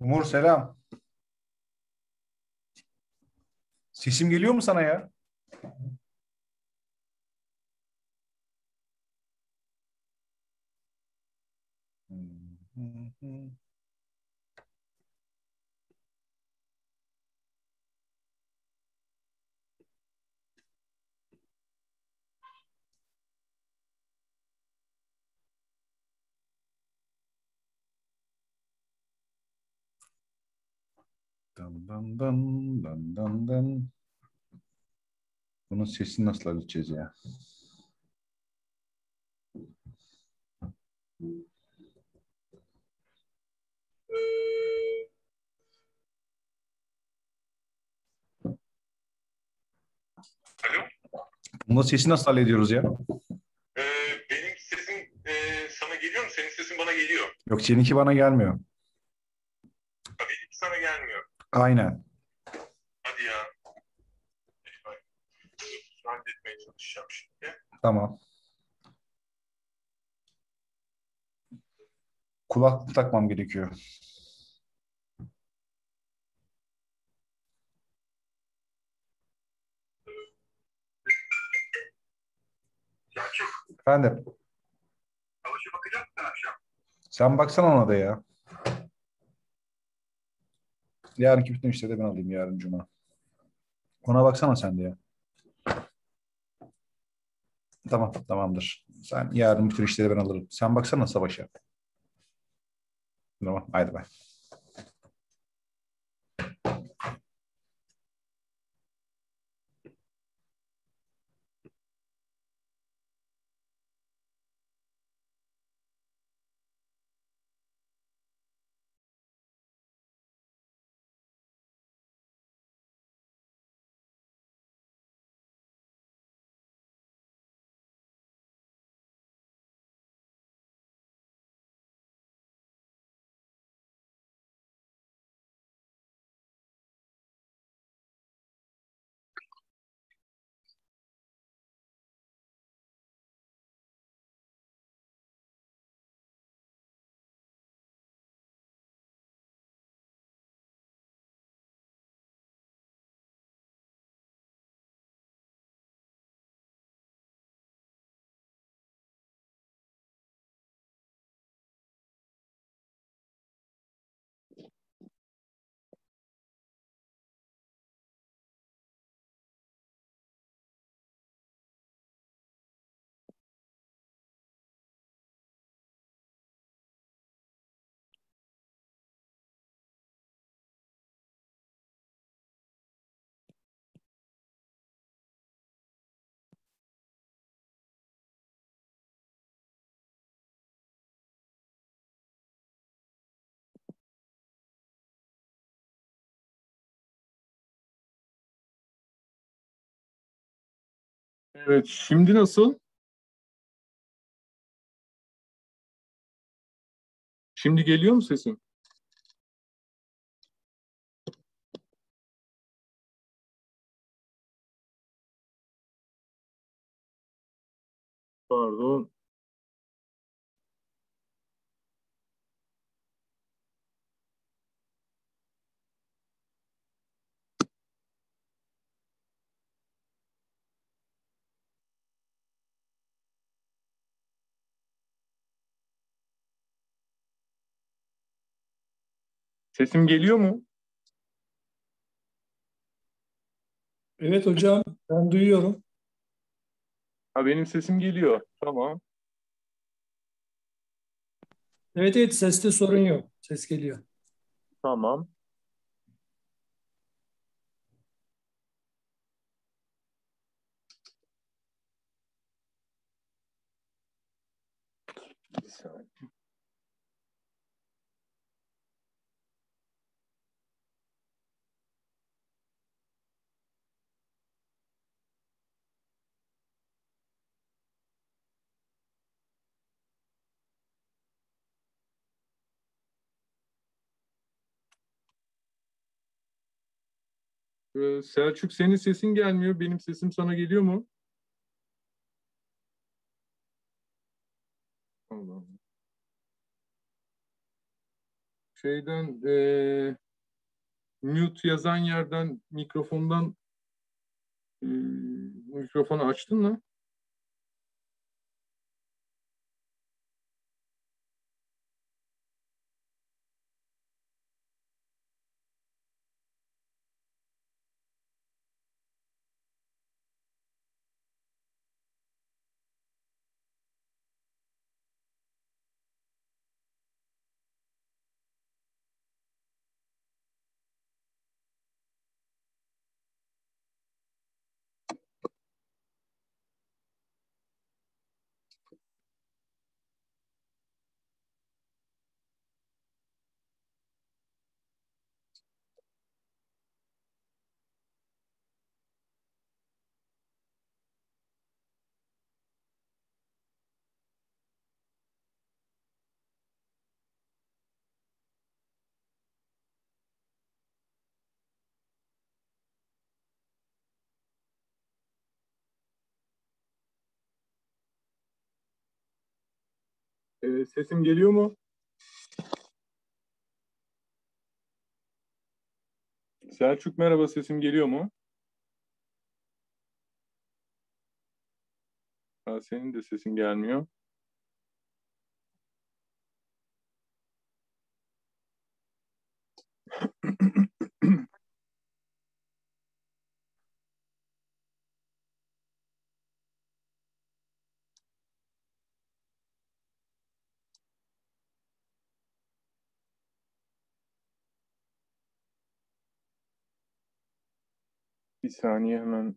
Umur selam. Sesim geliyor mu sana ya? Dın dın dın dın dın dın. Bunun sesini nasıl halledeceğiz ya? Alo. Bunun sesini nasıl hallediyoruz ya? Ee, benim sesim e, sana geliyor mu? Senin sesin bana geliyor. Yok seninki bana gelmiyor. Ha, benimki sana gelmiyor. Aynen. Hadi ya. Halletmeye çalışacağım şimdi. Tamam. Kulaklık takmam gerekiyor. Selçuk, Efendim, savaşa bakacak mısın akşam? sen baksana ona da ya. Yarınki bütün işleri de ben alayım yarın cuma. Ona baksana sen de ya. Tamam, tamamdır. Sen yarın bütün işleri ben alırım. Sen baksana savaşa. Tamam, haydi bay. Evet, şimdi nasıl? Şimdi geliyor mu sesim? Pardon. Sesim geliyor mu? Evet hocam, ben duyuyorum. Ha benim sesim geliyor. Tamam. Evet evet, seste sorun yok. Ses geliyor. Tamam. Bir saniye. Ee, Selçuk senin sesin gelmiyor. Benim sesim sana geliyor mu? Şeyden eee mute yazan yerden mikrofondan eee, mikrofonu açtın mı? Eee, sesim geliyor mu? Selçuk merhaba sesim geliyor mu? Ha, senin de sesin gelmiyor. Bir saniye hemen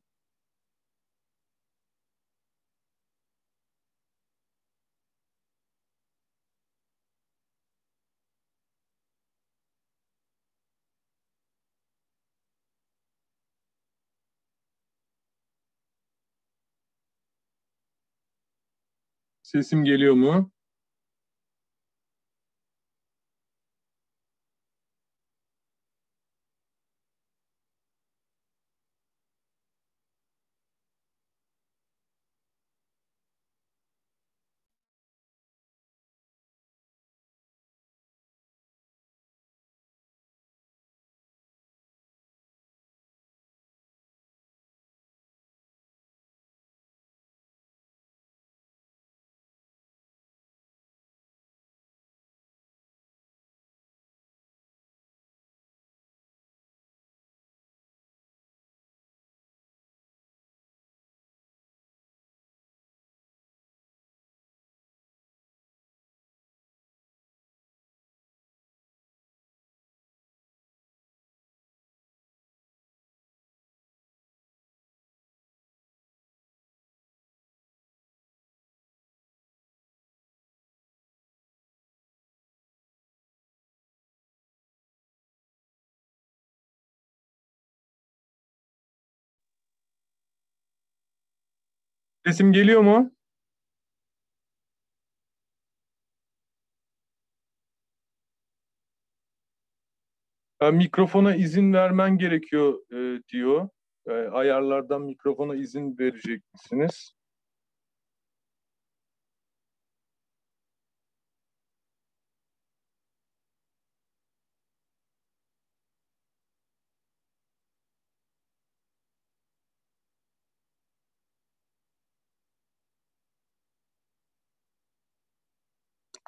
sesim geliyor mu? Sesim geliyor mu? Mikrofona izin vermen gerekiyor e, diyor. E, ayarlardan mikrofona izin verecek misiniz?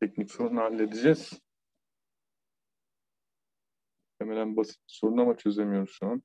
teknik sorunu halledeceğiz. Muhtemelen basit bir sorun ama çözemiyoruz şu an.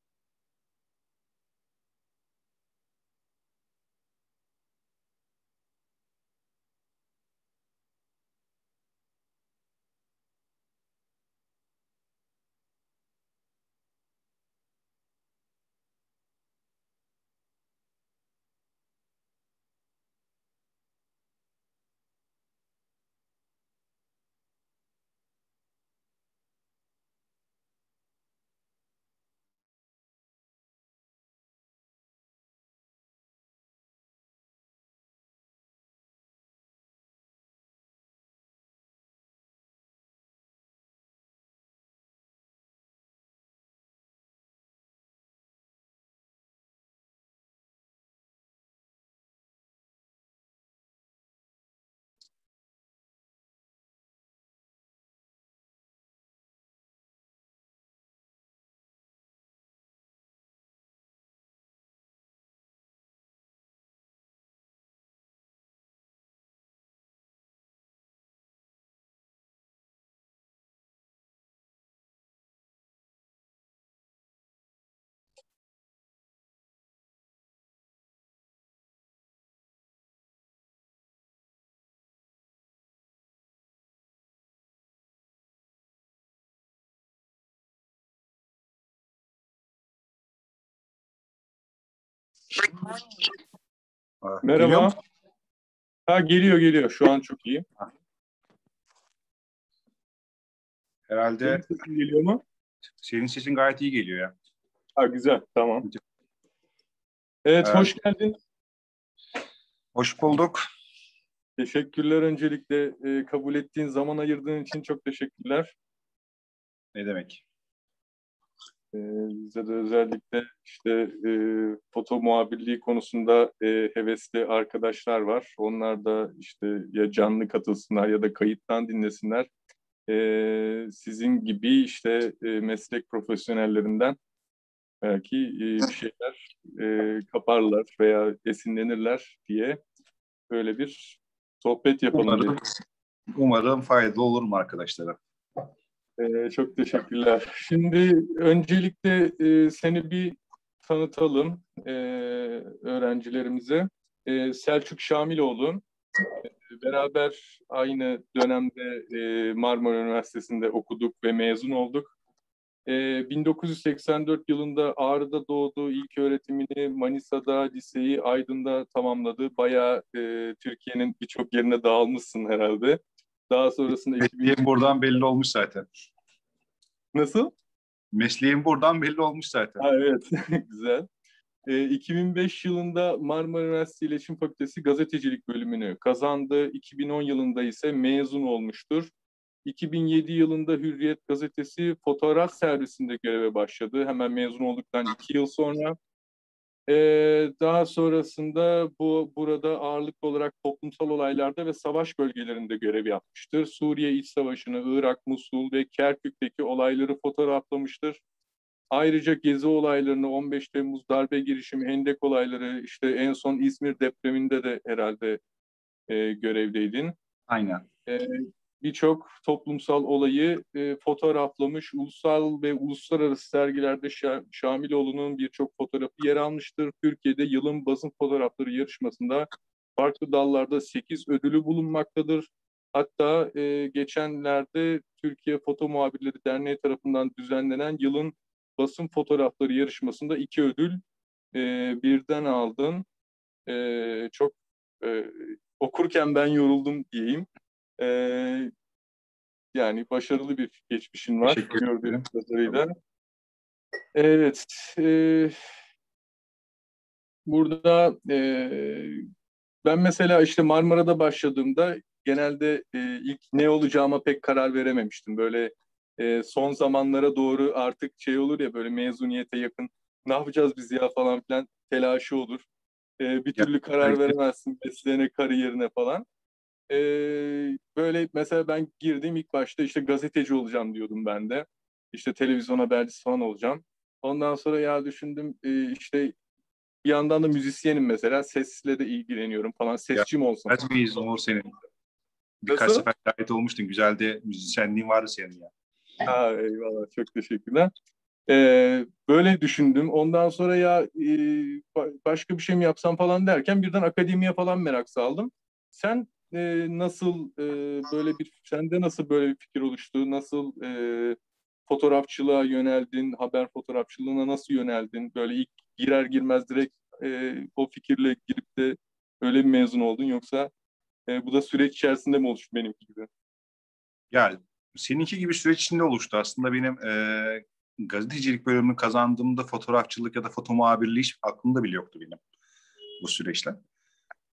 Merhaba. mu? Ha geliyor geliyor. Şu an çok iyi. Herhalde Senin sesin geliyor mu? senin sesin gayet iyi geliyor ya. Ha güzel. Tamam. Evet, Evet. hoş geldin. Hoş bulduk. Teşekkürler öncelikle e, kabul ettiğin zaman ayırdığın için çok teşekkürler. Ne demek? E, bize de özellikle işte e, foto muhabirliği konusunda e, hevesli arkadaşlar var. Onlar da işte ya canlı katılsınlar ya da kayıttan dinlesinler. E, sizin gibi işte e, meslek profesyonellerinden belki e, bir şeyler e, kaparlar veya esinlenirler diye böyle bir sohbet yapalım Umarım, dedik. umarım faydalı olur mu arkadaşlara? Ee, çok teşekkürler. Şimdi öncelikle e, seni bir tanıtalım e, öğrencilerimize. E, Selçuk Şamiloğlu. E, beraber aynı dönemde e, Marmara Üniversitesi'nde okuduk ve mezun olduk. E, 1984 yılında Ağrı'da doğdu. İlk öğretimini Manisa'da, liseyi Aydın'da tamamladı. Bayağı e, Türkiye'nin birçok yerine dağılmışsın herhalde. Daha sonrasında 2000... Mesleğim buradan belli olmuş zaten. Nasıl? Mesleğim buradan belli olmuş zaten. Ha, evet, güzel. E, 2005 yılında Marmara Üniversitesi İletişim Fakültesi Gazetecilik bölümünü kazandı. 2010 yılında ise mezun olmuştur. 2007 yılında Hürriyet Gazetesi fotoğraf servisinde göreve başladı. Hemen mezun olduktan iki yıl sonra. E, daha sonrasında bu burada ağırlıklı olarak toplumsal olaylarda ve savaş bölgelerinde görev yapmıştır. Suriye İç Savaşı'nı, Irak, Musul ve Kerkük'teki olayları fotoğraflamıştır. Ayrıca gezi olaylarını, 15 Temmuz darbe girişimi, Hendek olayları, işte en son İzmir depreminde de herhalde e, görevdeydin. Aynen. E, Birçok toplumsal olayı e, fotoğraflamış, ulusal ve uluslararası sergilerde Şa Şamiloğlu'nun birçok fotoğrafı yer almıştır. Türkiye'de yılın basın fotoğrafları yarışmasında farklı dallarda 8 ödülü bulunmaktadır. Hatta e, geçenlerde Türkiye Foto Muhabirleri Derneği tarafından düzenlenen yılın basın fotoğrafları yarışmasında iki ödül e, birden aldın. E, çok e, okurken ben yoruldum diyeyim. E, yani başarılı bir geçmişin var Teşekkür gördüğüm kadarıyla. Evet. E, burada e, ben mesela işte Marmara'da başladığımda genelde e, ilk ne olacağıma pek karar verememiştim. Böyle e, son zamanlara doğru artık şey olur ya böyle mezuniyete yakın ne yapacağız biz ya falan filan telaşı olur. E, bir türlü karar veremezsin mesleğine, kariyerine falan. E, böyle mesela ben girdim ilk başta işte gazeteci olacağım diyordum ben de. İşte televizyon habercisi falan olacağım. Ondan sonra ya düşündüm e, işte bir yandan da müzisyenim mesela. Sesle de ilgileniyorum falan. Sesçi mi olsam? Kaç mezun olur senin? Birkaç Nasıl? sefer şahit olmuştun. Güzel de müzisyenliğin vardı senin ya. Ha, eyvallah çok teşekkürler. Ee, böyle düşündüm. Ondan sonra ya e, ba- başka bir şey mi yapsam falan derken birden akademiye falan merak saldım. Sen e, nasıl e, böyle bir sende nasıl böyle bir fikir oluştu? Nasıl e, fotoğrafçılığa yöneldin? Haber fotoğrafçılığına nasıl yöneldin? Böyle ilk girer girmez direkt e, o fikirle girip de öyle bir mezun oldun yoksa e, bu da süreç içerisinde mi oluştu benimki gibi? Yani seninki gibi süreç içinde oluştu. Aslında benim e, gazetecilik bölümünü kazandığımda fotoğrafçılık ya da foto muhabirliği hiç aklımda bile yoktu benim bu süreçler.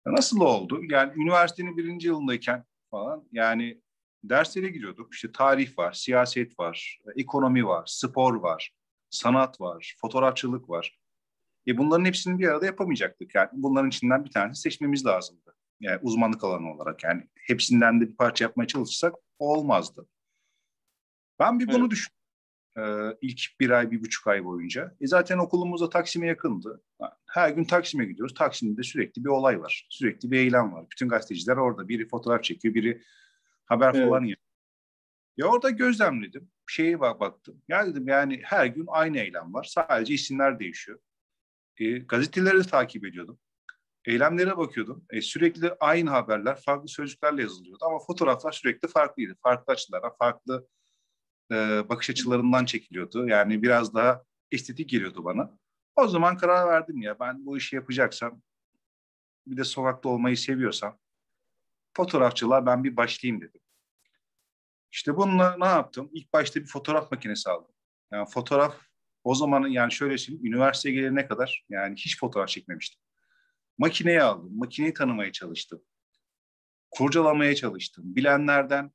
Nasıl oldu? Yani üniversitenin birinci yılındayken falan yani derslere giriyorduk. İşte tarih var, siyaset var, ekonomi var, spor var, sanat var, fotoğrafçılık var. E bunların hepsini bir arada yapamayacaktık. Yani bunların içinden bir tanesi seçmemiz lazımdı. Yani uzmanlık alanı olarak yani hepsinden de bir parça yapmaya çalışsak olmazdı. Ben bir bunu Evet. düşündüm. Ee, ilk bir ay, bir buçuk ay boyunca. E zaten okulumuz da Taksim'e yakındı. Her gün Taksim'e gidiyoruz. Taksim'de sürekli bir olay var. Sürekli bir eylem var. Bütün gazeteciler orada. Biri fotoğraf çekiyor, biri haber Evet. falan yapıyor. Ya orada gözlemledim. Şeye bak baktım. Ya dedim yani her gün aynı eylem var. Sadece isimler değişiyor. E, gazeteleri de takip ediyordum. Eylemlere bakıyordum. E, sürekli aynı haberler farklı sözcüklerle yazılıyordu ama fotoğraflar sürekli farklıydı. Farklı açılardan, farklı e, bakış açılarından çekiliyordu. Yani biraz daha estetik geliyordu bana. O zaman karar verdim ya ben bu işi yapacaksam bir de sokakta olmayı seviyorsam fotoğrafçılığa ben bir başlayayım dedim. İşte bununla ne yaptım? İlk başta bir fotoğraf makinesi aldım. Yani fotoğraf o zaman yani şöyle söyleyeyim üniversiteye gelene kadar yani hiç fotoğraf çekmemiştim. Makineyi aldım. Makineyi tanımaya çalıştım. Kurcalamaya çalıştım. Bilenlerden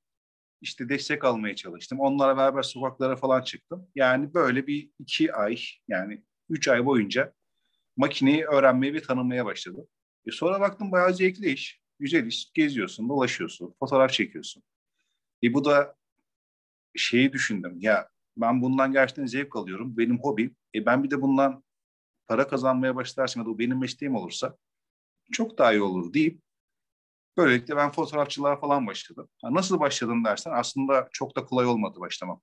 işte destek almaya çalıştım. Onlara beraber sokaklara falan çıktım. Yani böyle bir iki ay yani üç ay boyunca makineyi öğrenmeye ve tanımaya başladım. E sonra baktım bayağı zevkli iş. Güzel iş. Geziyorsun, dolaşıyorsun, fotoğraf çekiyorsun. E bu da şeyi düşündüm. Ya ben bundan gerçekten zevk alıyorum. Benim hobim. E ben bir de bundan para kazanmaya başlarsam ya da o benim mesleğim olursa çok daha iyi olur deyip böylelikle ben fotoğrafçılığa falan başladım. Ha, nasıl başladım dersen aslında çok da kolay olmadı başlamam.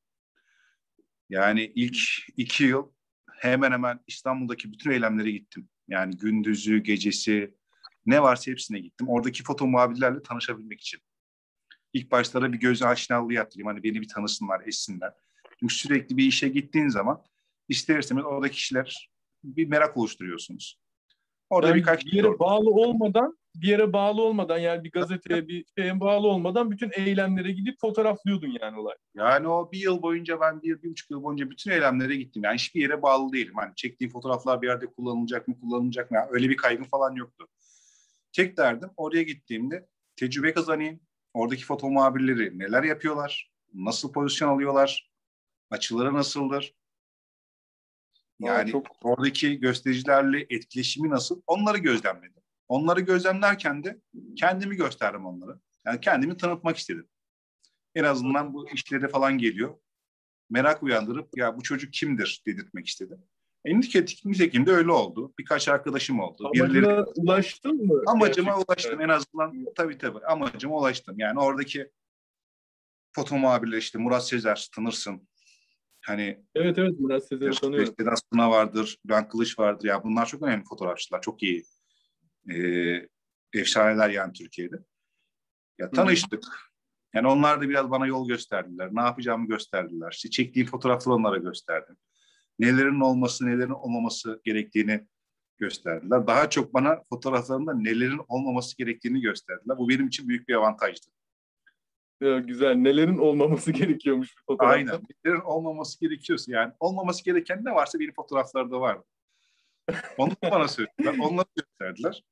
Yani ilk iki yıl hemen hemen İstanbul'daki bütün eylemlere gittim. Yani gündüzü, gecesi ne varsa hepsine gittim. Oradaki foto muhabirlerle tanışabilmek için. İlk başlara bir göz aşinalığı yaptırayım. Hani beni bir tanısınlar, etsinler. Çünkü sürekli bir işe gittiğin zaman ister istemez oradaki kişiler bir merak oluşturuyorsunuz. Orada Yani birkaç bir yere bağlı olmadan bir yere bağlı olmadan yani bir gazeteye bir şeye bağlı olmadan bütün eylemlere gidip fotoğraflıyordun yani olay. Yani o bir yıl boyunca ben bir, bir buçuk yıl boyunca bütün eylemlere gittim. Yani hiçbir yere bağlı değilim. Hani çektiğim fotoğraflar bir yerde kullanılacak mı, kullanılacak mı? Yani öyle bir kaygım falan yoktu. Tek derdim oraya gittiğimde tecrübe kazanayım. Oradaki foto muhabirleri neler yapıyorlar? Nasıl pozisyon alıyorlar? Açıları nasıldır? Yani çok oradaki göstericilerle etkileşimi nasıl? Onları gözlemledim. Onları gözlemlerken de kendimi gösterdim onlara. Yani kendimi tanıtmak istedim. En azından bu işlere falan geliyor. merak uyandırıp ya bu çocuk kimdir dedirtmek istedim. E, nitekim de öyle oldu. Birkaç arkadaşım oldu. Amacına Birileri... ulaştın mı? Amacıma Gerçekten. ulaştım en azından. Tabii tabii amacıma ulaştım. Yani oradaki foto muhabirleri işte Murat Sezer tanırsın. Hani Evet evet Murat Sezer'i tanıyorum. Sedat Suna vardır, Ben Kılıç vardır. Ya bunlar çok önemli fotoğrafçılar. Çok iyi. Ee, efsaneler yani Türkiye'de. Ya tanıştık. Yani onlar da biraz bana yol gösterdiler. Ne yapacağımı gösterdiler. İşte çektiğim fotoğrafları onlara gösterdim. Nelerin olması, nelerin olmaması gerektiğini gösterdiler. Daha çok bana fotoğraflarında nelerin olmaması gerektiğini gösterdiler. Bu benim için büyük bir avantajdı. Ya, güzel. Nelerin olmaması gerekiyormuş bir fotoğrafta. Aynen. Nelerin olmaması gerekiyorsa yani olmaması gereken ne varsa benim fotoğraflarda vardı. Onu da bana söylediler. Onları gösterdiler.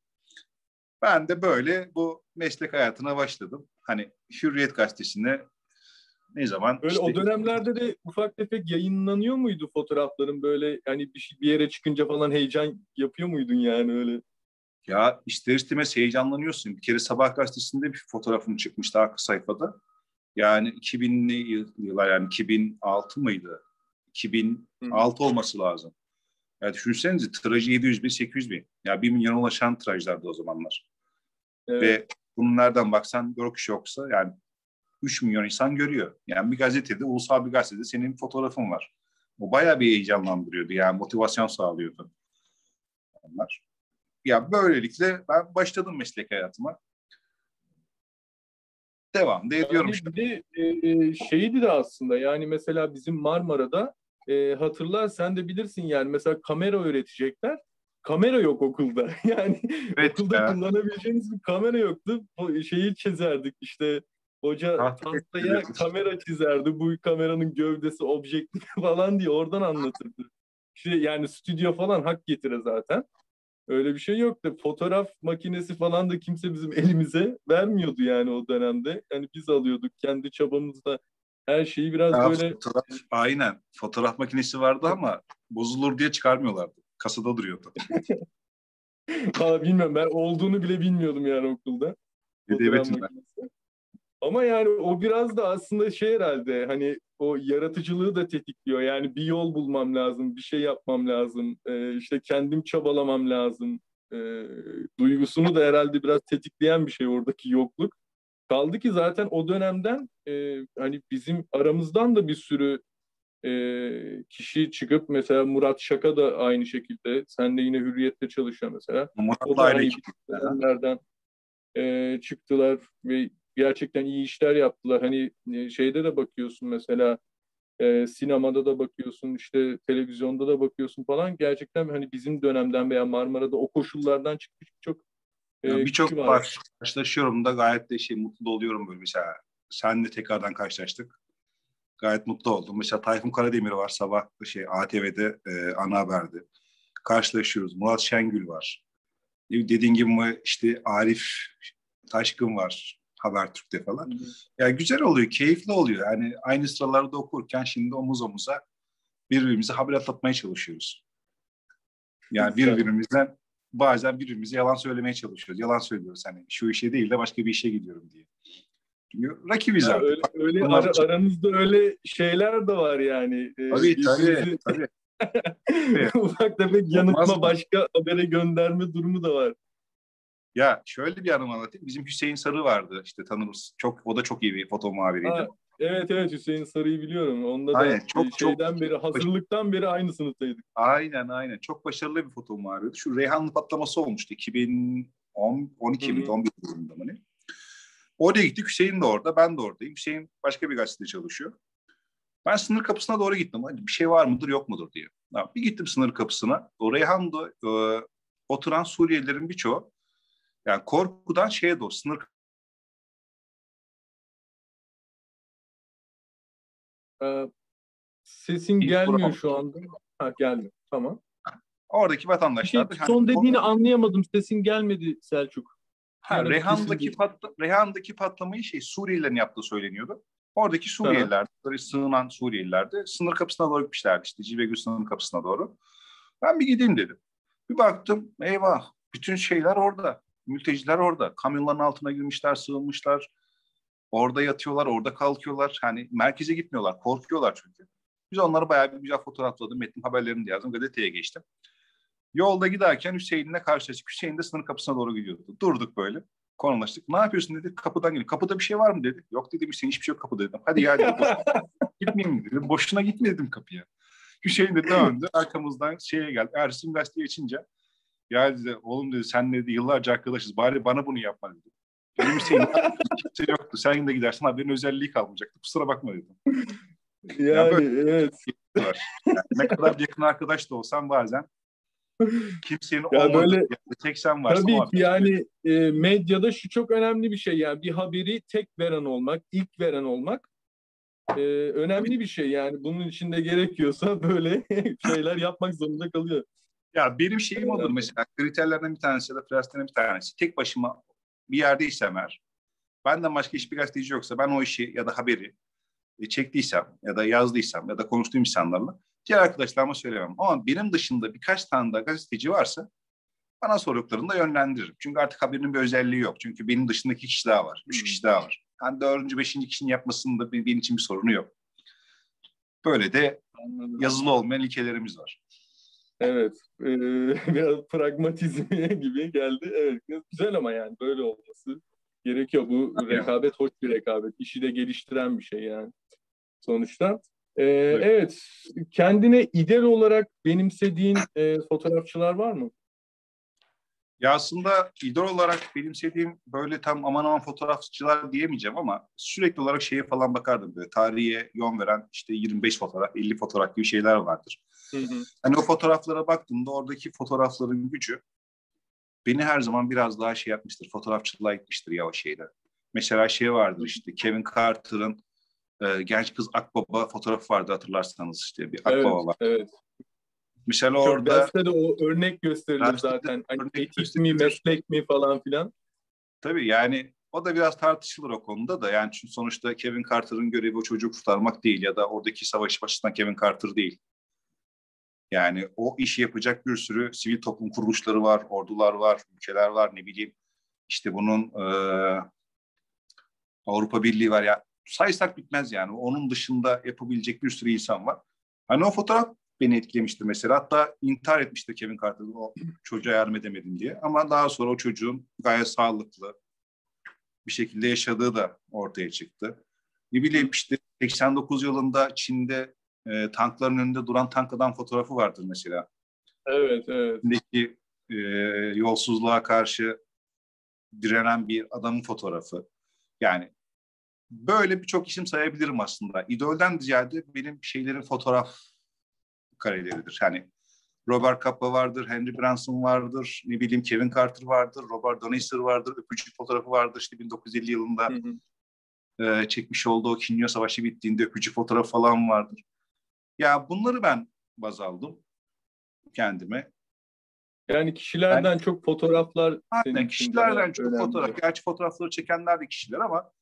Ben de böyle bu meslek hayatına başladım. Hani Hürriyet Gazetesi'ne ne zaman? Böyle işte, o dönemlerde de ufak tefek yayınlanıyor muydu fotoğrafların böyle hani bir, şey, bir yere çıkınca falan heyecan yapıyor muydun yani öyle? Ya ister istemez heyecanlanıyorsun. Bir kere Sabah Gazetesi'nde bir fotoğrafım çıkmıştı arka sayfada. Yani 2000'li yıllar yani 2006 mıydı? 2006 Hı. olması lazım. Ya düşünsenize tirajı 700 bin, 800 bin. Ya 1 milyona ulaşan tirajlardı o zamanlar. Evet. Ve bunu nereden baksan workshop yoksa yani 3 milyon insan görüyor. Yani bir gazetede, ulusal bir gazetede senin fotoğrafın var. O bayağı bir heyecanlandırıyordu. Yani motivasyon sağlıyordu. Onlar. Ya böylelikle ben başladım meslek hayatıma. Devam da ediyorum yani. Bir de e, şeydi de aslında yani mesela bizim Marmara'da e, hatırlar sen de bilirsin yani mesela kamera öğretecekler. Kamera yok okulda. Yani evet, okulda ya. kullanabileceğiniz bir kamera yoktu. O şeyi çizerdik işte Hoca tahtaya kamera çizerdi. Bu kameranın gövdesi objektif falan diye oradan anlatırdı. İşte yani stüdyo falan hak getire zaten. Öyle bir şey yoktu. Fotoğraf makinesi falan da kimse bizim elimize vermiyordu yani o dönemde. Yani biz alıyorduk kendi çabamızda her şeyi biraz ya, böyle... Fotoğraf, aynen. Fotoğraf makinesi vardı ama bozulur diye çıkarmıyorlardı. Kasada duruyordu. Valla bilmiyorum ben olduğunu bile bilmiyordum yani okulda. Evet, ama yani o biraz da aslında şey herhalde hani o yaratıcılığı da tetikliyor. Yani bir yol bulmam lazım, bir şey yapmam lazım, e, işte kendim çabalamam lazım. E, duygusunu da herhalde biraz tetikleyen bir şey oradaki yokluk. Kaldı ki zaten o dönemden e, hani bizim aramızdan da bir sürü e, kişi çıkıp mesela Murat Şaka da aynı şekilde. Sen de yine Hürriyet'te çalışıyor mesela. Murat'la aynı dönemlerden e, çıktılar ve gerçekten iyi işler yaptılar. Hani e, şeyde de bakıyorsun mesela e, sinemada da bakıyorsun işte televizyonda da bakıyorsun falan gerçekten hani bizim dönemden veya Marmara'da o koşullardan çıkmış çok e, birçok var. Karşılaşıyorum da gayet de şey mutlu oluyorum böyle mesela. Senle tekrardan karşılaştık. Gayet mutlu oldum. Mesela Tayfun Karademir var sabah şey ATV'de e, ana haberdi. Karşılaşıyoruz. Murat Şengül var. Dediğin gibi işte Arif Taşkın var. Habertürk'te falan. Hı hı. Yani güzel oluyor, keyifli oluyor. Yani aynı sıralarda okurken şimdi omuz omuza birbirimize haber atlatmaya çalışıyoruz. Yani birbirimizden bazen birbirimize yalan söylemeye çalışıyoruz. Yalan söylüyoruz hani şu işe değil de başka bir işe gidiyorum diye. Çünkü rakibiz ya artık. Öyle, öyle ara, aranızda öyle şeyler de var yani. Tabii ee, tabii. tabii. Ufak tefek yanıtma başka habere gönderme durumu da var. Ya şöyle bir anım anlatayım. Bizim Hüseyin Sarı vardı işte tanırız. Çok o da çok iyi bir foto muhabiriydi. Ha, evet evet Hüseyin Sarı'yı biliyorum. Onda aynen, da çok, şeyden çok, beri hazırlıktan beri aynı sınıftaydık. Aynen aynen. Çok başarılı bir foto muhabiriydi. Şu Reyhanlı patlaması olmuştu 2010 12 mi 11 yılında mı ne? Oraya gittik. Hüseyin de orada. Ben de oradayım. Hüseyin başka bir gazetede çalışıyor. Ben sınır kapısına doğru gittim. Hani bir şey var mıdır yok mudur diye. Bir gittim sınır kapısına. O Reyhan'da e, oturan Suriyelilerin birçoğu yani korkudan şeye doğru sınır Ee, sesin gelmiyor şu anda. Ha geldi. Tamam. Oradaki vatandaşlar şey, son dediğini anlayamadım. Sesin gelmedi Selçuk. Ha, Rehan'daki, patla, Rehan'daki patlamayı şey Suriyelilerin yaptığı söyleniyordu. Oradaki Suriyeliler, böyle sığınan Suriyeliler de sınır kapısına doğru gitmişlerdi işte Cibegül sınır kapısına doğru. Ben bir gideyim dedim. Bir baktım eyvah bütün şeyler orada. Mülteciler orada. Kamyonların altına girmişler, sığınmışlar. Orada yatıyorlar, orada kalkıyorlar. Hani merkeze gitmiyorlar. Korkuyorlar çünkü. Biz onları bayağı bir güzel fotoğrafladım. Metnin haberlerini de yazdım. Gazeteye geçtim. Yolda giderken Hüseyin'le karşılaştık. Hüseyin de sınır kapısına doğru gidiyordu. Durduk böyle. Konulaştık. Ne yapıyorsun dedi. Kapıdan geliyor. Kapıda bir şey var mı dedi. Yok dedim Hüseyin hiçbir şey yok kapıda dedim. Hadi ya dedim. Gitmeyeyim dedim. Boşuna gitme dedim kapıya. Hüseyin de döndü. Arkamızdan şeye geldi. Ersin üniversiteye geçince ya dedi oğlum dedi sen dedi yıllarca arkadaşız. Bari bana bunu yapma dedi. Benim Hüseyin kimse yoktu. Sen de gidersin haberin özelliği kalmayacaktı. Kusura bakma dedim. Yani, Ya böyle- evet. Var. Yani ne kadar yakın arkadaş da olsan bazen kimsenin Ya olmadığı böyle- yerde tek sen varsın. Tabii ki yani e, medyada şu çok önemli bir şey yani bir haberi tek veren olmak, ilk veren olmak e, önemli bir şey yani bunun için de gerekiyorsa böyle şeyler yapmak zorunda kalıyor. Ya benim şeyim olur mesela kriterlerden bir tanesi ya da prenslerden bir tanesi. Tek başıma bir yerdeysem eğer benden başka hiçbir gazeteci yoksa ben o işi ya da haberi e, çektiysem ya da yazdıysam ya da konuştuğum insanlarla diğer arkadaşlarıma söylemem. Ama benim dışında birkaç tane daha gazeteci varsa bana sorduklarında yönlendiririm. Çünkü artık haberinin bir özelliği yok. Çünkü benim dışındaki kişi daha var. Üç kişi daha var. Yani dördüncü, beşinci kişinin yapmasında benim için bir sorunu yok. Böyle de yazılı olmayan ilkelerimiz var. Evet. e, biraz pragmatizmi gibi geldi. Evet. Güzel ama yani böyle olması gerekiyor. Bu rekabet hoş bir rekabet. İşi de geliştiren bir şey yani sonuçta. E, evet. Kendine ideal olarak benimsediğin e, fotoğrafçılar var mı? Ya aslında idol olarak benimsediğim böyle tam aman aman fotoğrafçılar diyemeyeceğim ama sürekli olarak şeye falan bakardım. Böyle tarihe yön veren işte 25 fotoğraf, 50 fotoğraf gibi şeyler vardır. Hı hı. Hani o fotoğraflara baktığımda oradaki fotoğrafların gücü beni her zaman biraz daha şey yapmıştır. Fotoğrafçılığa gitmiştir ya o şeyde. Mesela şey vardır işte Kevin Carter'ın e, genç kız Akbaba fotoğrafı vardı hatırlarsanız işte bir Evet, Akbaba var. evet. Çok orada gazetede o örnek gösterilir zaten. Hani örnek mi, meslek mi falan filan. Tabii yani o da biraz tartışılır o konuda da. Yani çünkü sonuçta Kevin Carter'ın görevi o çocuğu kurtarmak değil ya da oradaki savaş başından Kevin Carter değil. Yani o işi yapacak bir sürü sivil toplum kuruluşları var, ordular var, ülkeler var ne bileyim. İşte bunun eee, Avrupa Birliği var ya saysak bitmez yani. Onun dışında yapabilecek bir sürü insan var. Hani o fotoğraf beni etkilemiştir mesela. Hatta intihar etmişti Kevin Carter o çocuğa yardım edemedim diye. Ama daha sonra o çocuğun gayet sağlıklı bir şekilde yaşadığı da ortaya çıktı. Ne bileyim işte 89 yılında Çin'de e, tankların önünde duran tank adam fotoğrafı vardır mesela. Evet, evet. Çin'deki e, yolsuzluğa karşı direnen bir adamın fotoğrafı. Yani böyle birçok isim sayabilirim aslında. İdolden ziyade benim şeylerin fotoğraf kareleridir. Yani Robert Capa vardır, Henry Branson vardır, ne bileyim Kevin Carter vardır, Robert Donizer vardır, öpücük fotoğrafı vardır işte 1950 yılında Hı hı. e, çekmiş olduğu Kinyo Savaşı bittiğinde öpücük fotoğrafı falan vardır. Ya bunları ben baz aldım kendime. Yani kişilerden çok fotoğraflar Aynen kişilerden çok önemli. fotoğraf. Gerçi fotoğrafları çekenler de kişiler ama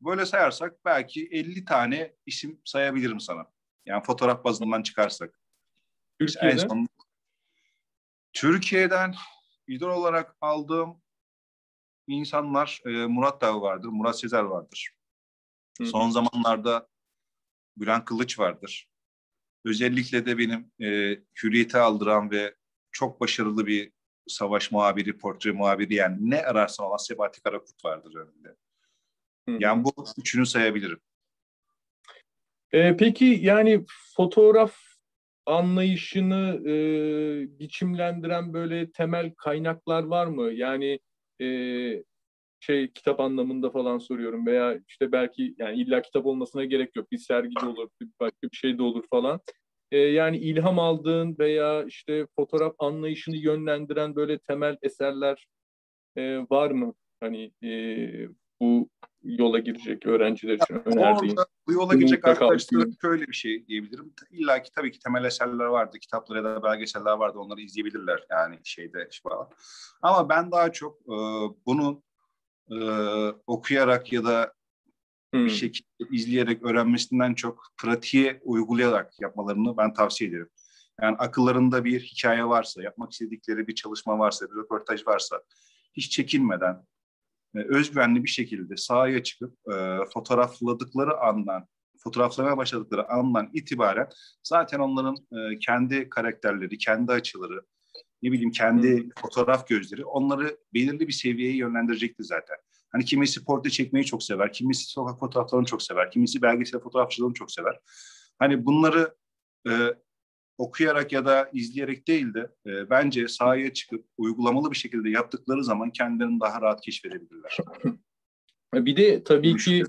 böyle sayarsak belki 50 tane isim sayabilirim sana. Yani fotoğraf bazından çıkarsak. En Türkiye'de son Türkiye'den idol olarak aldığım insanlar e, Murat Dağı vardır, Murat Sezer vardır. Hı. Son zamanlarda Bülent Kılıç vardır. Özellikle de benim e, hürriyete aldıran ve çok başarılı bir savaş muhabiri, portre muhabiri yani ne ararsan olan Sebati Karakurt vardır önünde. Yani bu üçünü sayabilirim. Ee, peki yani fotoğraf anlayışını e, biçimlendiren böyle temel kaynaklar var mı? Yani e, şey kitap anlamında falan soruyorum veya işte belki yani illa kitap olmasına gerek yok. Bir sergi de olur, bir başka bir şey de olur falan. E, yani ilham aldığın veya işte fotoğraf anlayışını yönlendiren böyle temel eserler e, var mı? Hani e, bu yola girecek öğrenciler için önerdiğin. Orada bu yola arkadaşlara okuyun. şöyle bir şey diyebilirim. İlla ki tabii ki temel eserler vardı, kitaplar ya da belgeseller vardı. Onları izleyebilirler yani şeyde falan. Ama ben daha çok e, bunu e, okuyarak ya da Hmm. bir şekilde izleyerek öğrenmesinden çok pratiğe uygulayarak yapmalarını ben tavsiye ederim. Yani akıllarında bir hikaye varsa, yapmak istedikleri bir çalışma varsa, bir röportaj varsa hiç çekinmeden özgüvenli bir şekilde sahaya çıkıp e, fotoğrafladıkları andan fotoğraflamaya başladıkları andan itibaren zaten onların e, kendi karakterleri, kendi açıları, ne bileyim kendi hmm. fotoğraf gözleri onları belirli bir seviyeye yönlendirecekti zaten. Hani kimisi portre çekmeyi çok sever, kimisi sokak fotoğraflarını çok sever, kimisi belgesel fotoğrafçılığını çok sever. Hani bunları e, okuyarak ya da izleyerek değil de e, bence sahaya çıkıp uygulamalı bir şekilde yaptıkları zaman kendilerini daha rahat keşfedebilirler. Bir de tabii ki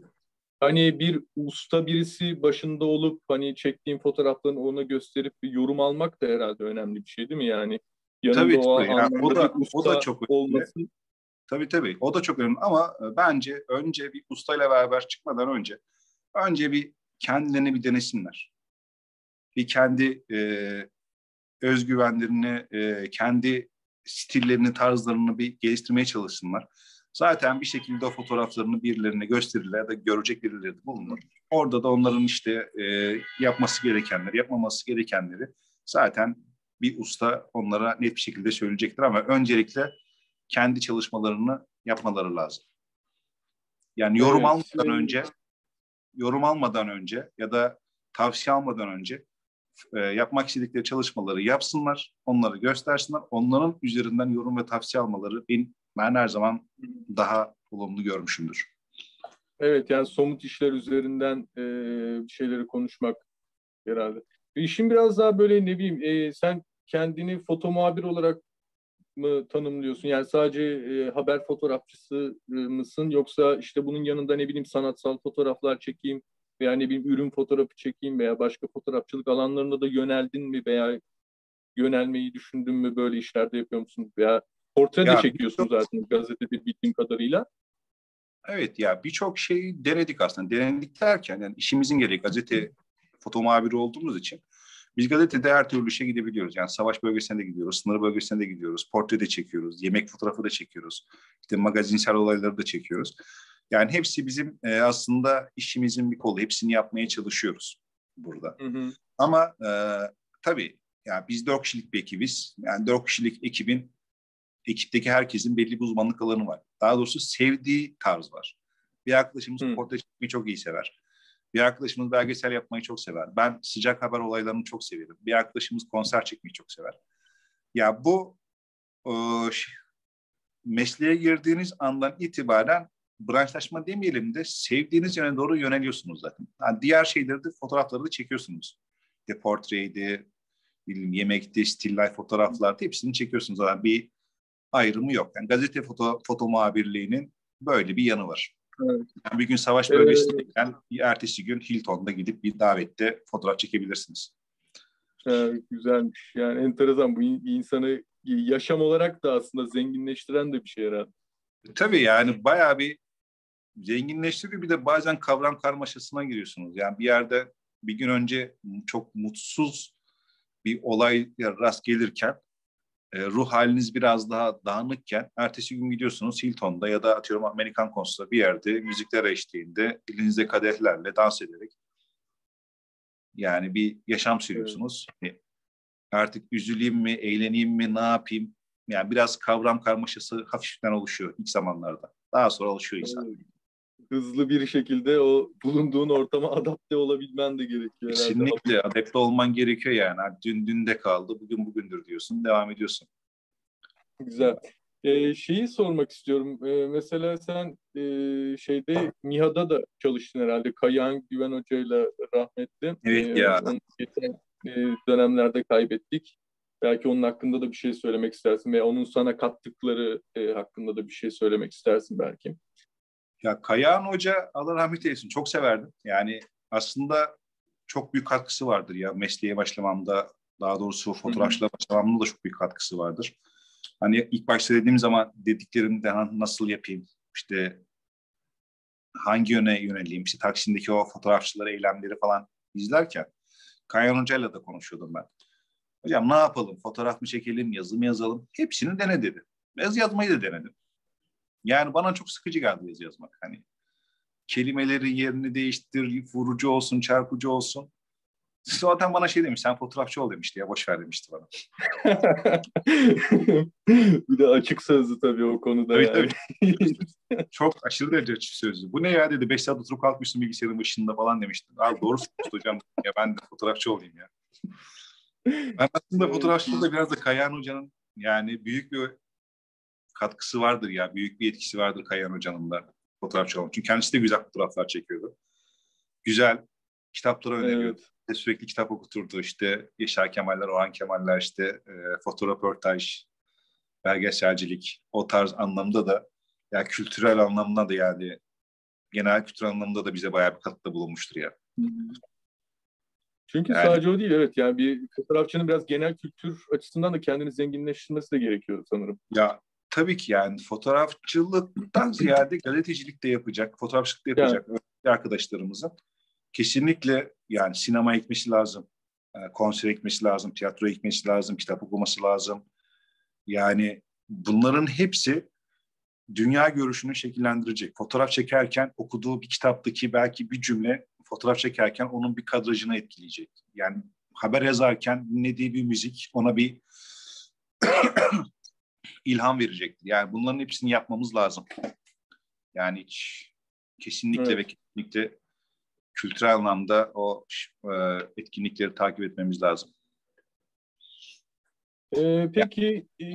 hani bir usta birisi başında olup hani çektiğim fotoğraflarını ona gösterip bir yorum almak da herhalde önemli bir şey değil mi yani? Yanında tabii, o, yani o da o da çok önemli. Olması... Tabii tabii o da çok önemli ama e, bence önce bir ustayla beraber çıkmadan önce önce bir kendilerini bir denesinler. Bir kendi e, özgüvenlerini, e, kendi stillerini, tarzlarını bir geliştirmeye çalışsınlar. Zaten bir şekilde o fotoğraflarını birilerine gösterirler ya da görecek birileri de bulunur. Orada da onların işte e, yapması gerekenleri, yapmaması gerekenleri zaten bir usta onlara net bir şekilde söyleyecektir ama öncelikle kendi çalışmalarını yapmaları lazım. Yani yorum evet. almadan önce yorum almadan önce ya da tavsiye almadan önce e, yapmak istedikleri çalışmaları yapsınlar, onları göstersinler. Onların üzerinden yorum ve tavsiye almaları ben, ben her zaman daha olumlu görmüşümdür. Evet yani somut işler üzerinden e, şeyleri konuşmak herhalde. İşin biraz daha böyle ne bileyim e, sen kendini foto muhabir olarak mı tanımlıyorsun? Yani sadece e, haber fotoğrafçısı e, mısın yoksa işte bunun yanında ne bileyim sanatsal fotoğraflar çekeyim veya ne bileyim ürün fotoğrafı çekeyim veya başka fotoğrafçılık alanlarında da yöneldin mi veya yönelmeyi düşündün mü böyle işlerde yapıyor musun? Veya portre de çekiyorsun çok... zaten gazetede bildiğim kadarıyla. Evet ya birçok şeyi denedik aslında. Denedik derken yani işimizin gereği gazete foto muhabiri olduğumuz için biz gazetede her türlü işe gidebiliyoruz. Yani savaş bölgesine de gidiyoruz, sınır bölgesine de gidiyoruz, portre de çekiyoruz, yemek fotoğrafı da çekiyoruz, işte magazinsel olayları da çekiyoruz. Yani hepsi bizim e, aslında işimizin bir kolu. Hepsini yapmaya çalışıyoruz burada. Hı hı. Ama e, tabii yani biz dört kişilik bir ekibiz. Yani dört kişilik ekibin ekipteki herkesin belli bir uzmanlık alanı var. Daha doğrusu sevdiği tarz var. Bir arkadaşımız Hı. portre çekmeyi çok iyi sever. Bir arkadaşımız belgesel yapmayı çok sever. Ben sıcak haber olaylarını çok severim. Bir arkadaşımız konser çekmeyi çok sever. Ya bu e, mesleğe girdiğiniz andan itibaren branşlaşma demeyelim de sevdiğiniz yöne doğru yöneliyorsunuz zaten. Yani diğer şeyleri de fotoğrafları da çekiyorsunuz. De portreydi, yemekti, still life fotoğraflar hepsini çekiyorsunuz. Yani bir ayrımı yok. Yani gazete foto, foto muhabirliğinin böyle bir yanı var. Evet. Yani bir gün savaş bölgesindeyken evet. ertesi gün Hilton'da gidip bir davette fotoğraf çekebilirsiniz. Evet, güzelmiş. Yani enteresan. Bu insanı yaşam olarak da aslında zenginleştiren de bir şey herhalde. Tabii yani bayağı bir zenginleştiriyor. Bir de bazen kavram karmaşasına giriyorsunuz. Yani bir yerde bir gün önce çok mutsuz bir olay rast gelirken e, ruh haliniz biraz daha dağınıkken ertesi gün gidiyorsunuz Hilton'da ya da atıyorum Amerikan konsolosluğunda bir yerde müzikler eşliğinde elinizde kadehlerle dans ederek yani bir yaşam sürüyorsunuz. Evet. Artık üzüleyim mi, eğleneyim mi, ne yapayım? Yani biraz kavram karmaşası hafiften oluşuyor ilk zamanlarda. Daha sonra alışıyor insan. Evet hızlı bir şekilde o bulunduğun ortama adapte olabilmen de gerekiyor. Kesinlikle herhalde. adapte olman gerekiyor yani. Dün dün de kaldı, bugün bugündür diyorsun, devam ediyorsun. Güzel. Ee, şeyi sormak istiyorum. Ee, mesela sen e, şeyde Niha'da da çalıştın herhalde. Kayan Güven Hoca ile rahmetli. Evet ee, ya. Geçen e, dönemlerde kaybettik. Belki onun hakkında da bir şey söylemek istersin veya onun sana kattıkları e, hakkında da bir şey söylemek istersin belki. Ya Kayağan Hoca Allah rahmet eylesin çok severdim. Yani aslında çok büyük katkısı vardır ya mesleğe başlamamda daha doğrusu fotoğrafçılığa başlamamda da çok büyük katkısı vardır. Hani ilk başta dediğim zaman dediklerimde nasıl yapayım işte hangi yöne yöneleyim işte Taksim'deki o fotoğrafçıları eylemleri falan izlerken Kayan Hoca'yla da konuşuyordum ben. Hocam ne yapalım fotoğraf mı çekelim yazı mı yazalım hepsini dene dedi. Yazı yazmayı da denedim. Yani bana çok sıkıcı geldi yazı yazmak. Hani kelimeleri yerini değiştir, vurucu olsun, çarpıcı olsun. Zaten bana şey demiş, sen fotoğrafçı ol demişti ya, boş ver demişti bana. bir de açık sözlü tabii o konuda. Tabii, yani. tabii. Çok aşırı derece açık sözlü. Bu ne ya dedi, beş saat oturup kalkmışsın bilgisayarın başında falan demişti. Abi doğru söylüyorsun hocam, ya ben de fotoğrafçı olayım ya. Ben aslında Evet. fotoğrafçılıkta biraz da Kayahan Hoca'nın yani büyük bir katkısı vardır ya, büyük bir etkisi vardır Kayahan Hoca'nın da fotoğrafçı olmak. Çünkü kendisi de güzel fotoğraflar çekiyordu. Güzel kitapları öneriyordu. Evet. Sürekli kitap okuturdu işte Yaşar Kemaller, Orhan Kemaller işte e, fotoğraförtaj, belgeselcilik o tarz anlamda da ya kültürel anlamda da yani genel kültür anlamda da bize bayağı bir katkıda bulunmuştur ya. Çünkü Yani- sadece o değil evet yani bir fotoğrafçının biraz genel kültür açısından da kendini zenginleştirmesi de gerekiyor sanırım. Ya tabii ki yani fotoğrafçılıktan ziyade gazetecilik de yapacak, fotoğrafçılık da yapacak öğrenci arkadaşlarımızın kesinlikle yani sinemaya gitmesi lazım, e, konsere gitmesi lazım, tiyatroya gitmesi lazım, kitap okuması lazım. Yani bunların hepsi dünya görüşünü şekillendirecek. Fotoğraf çekerken okuduğu bir kitaptaki belki bir cümle fotoğraf çekerken onun bir kadrajını etkileyecek. Yani haber yazarken dinlediği bir müzik ona bir ilham verecektir. Yani bunların hepsini yapmamız lazım. Yani hiç kesinlikle Evet. ve kesinlikle kültürel anlamda o e, etkinlikleri takip etmemiz lazım. Ee, peki e,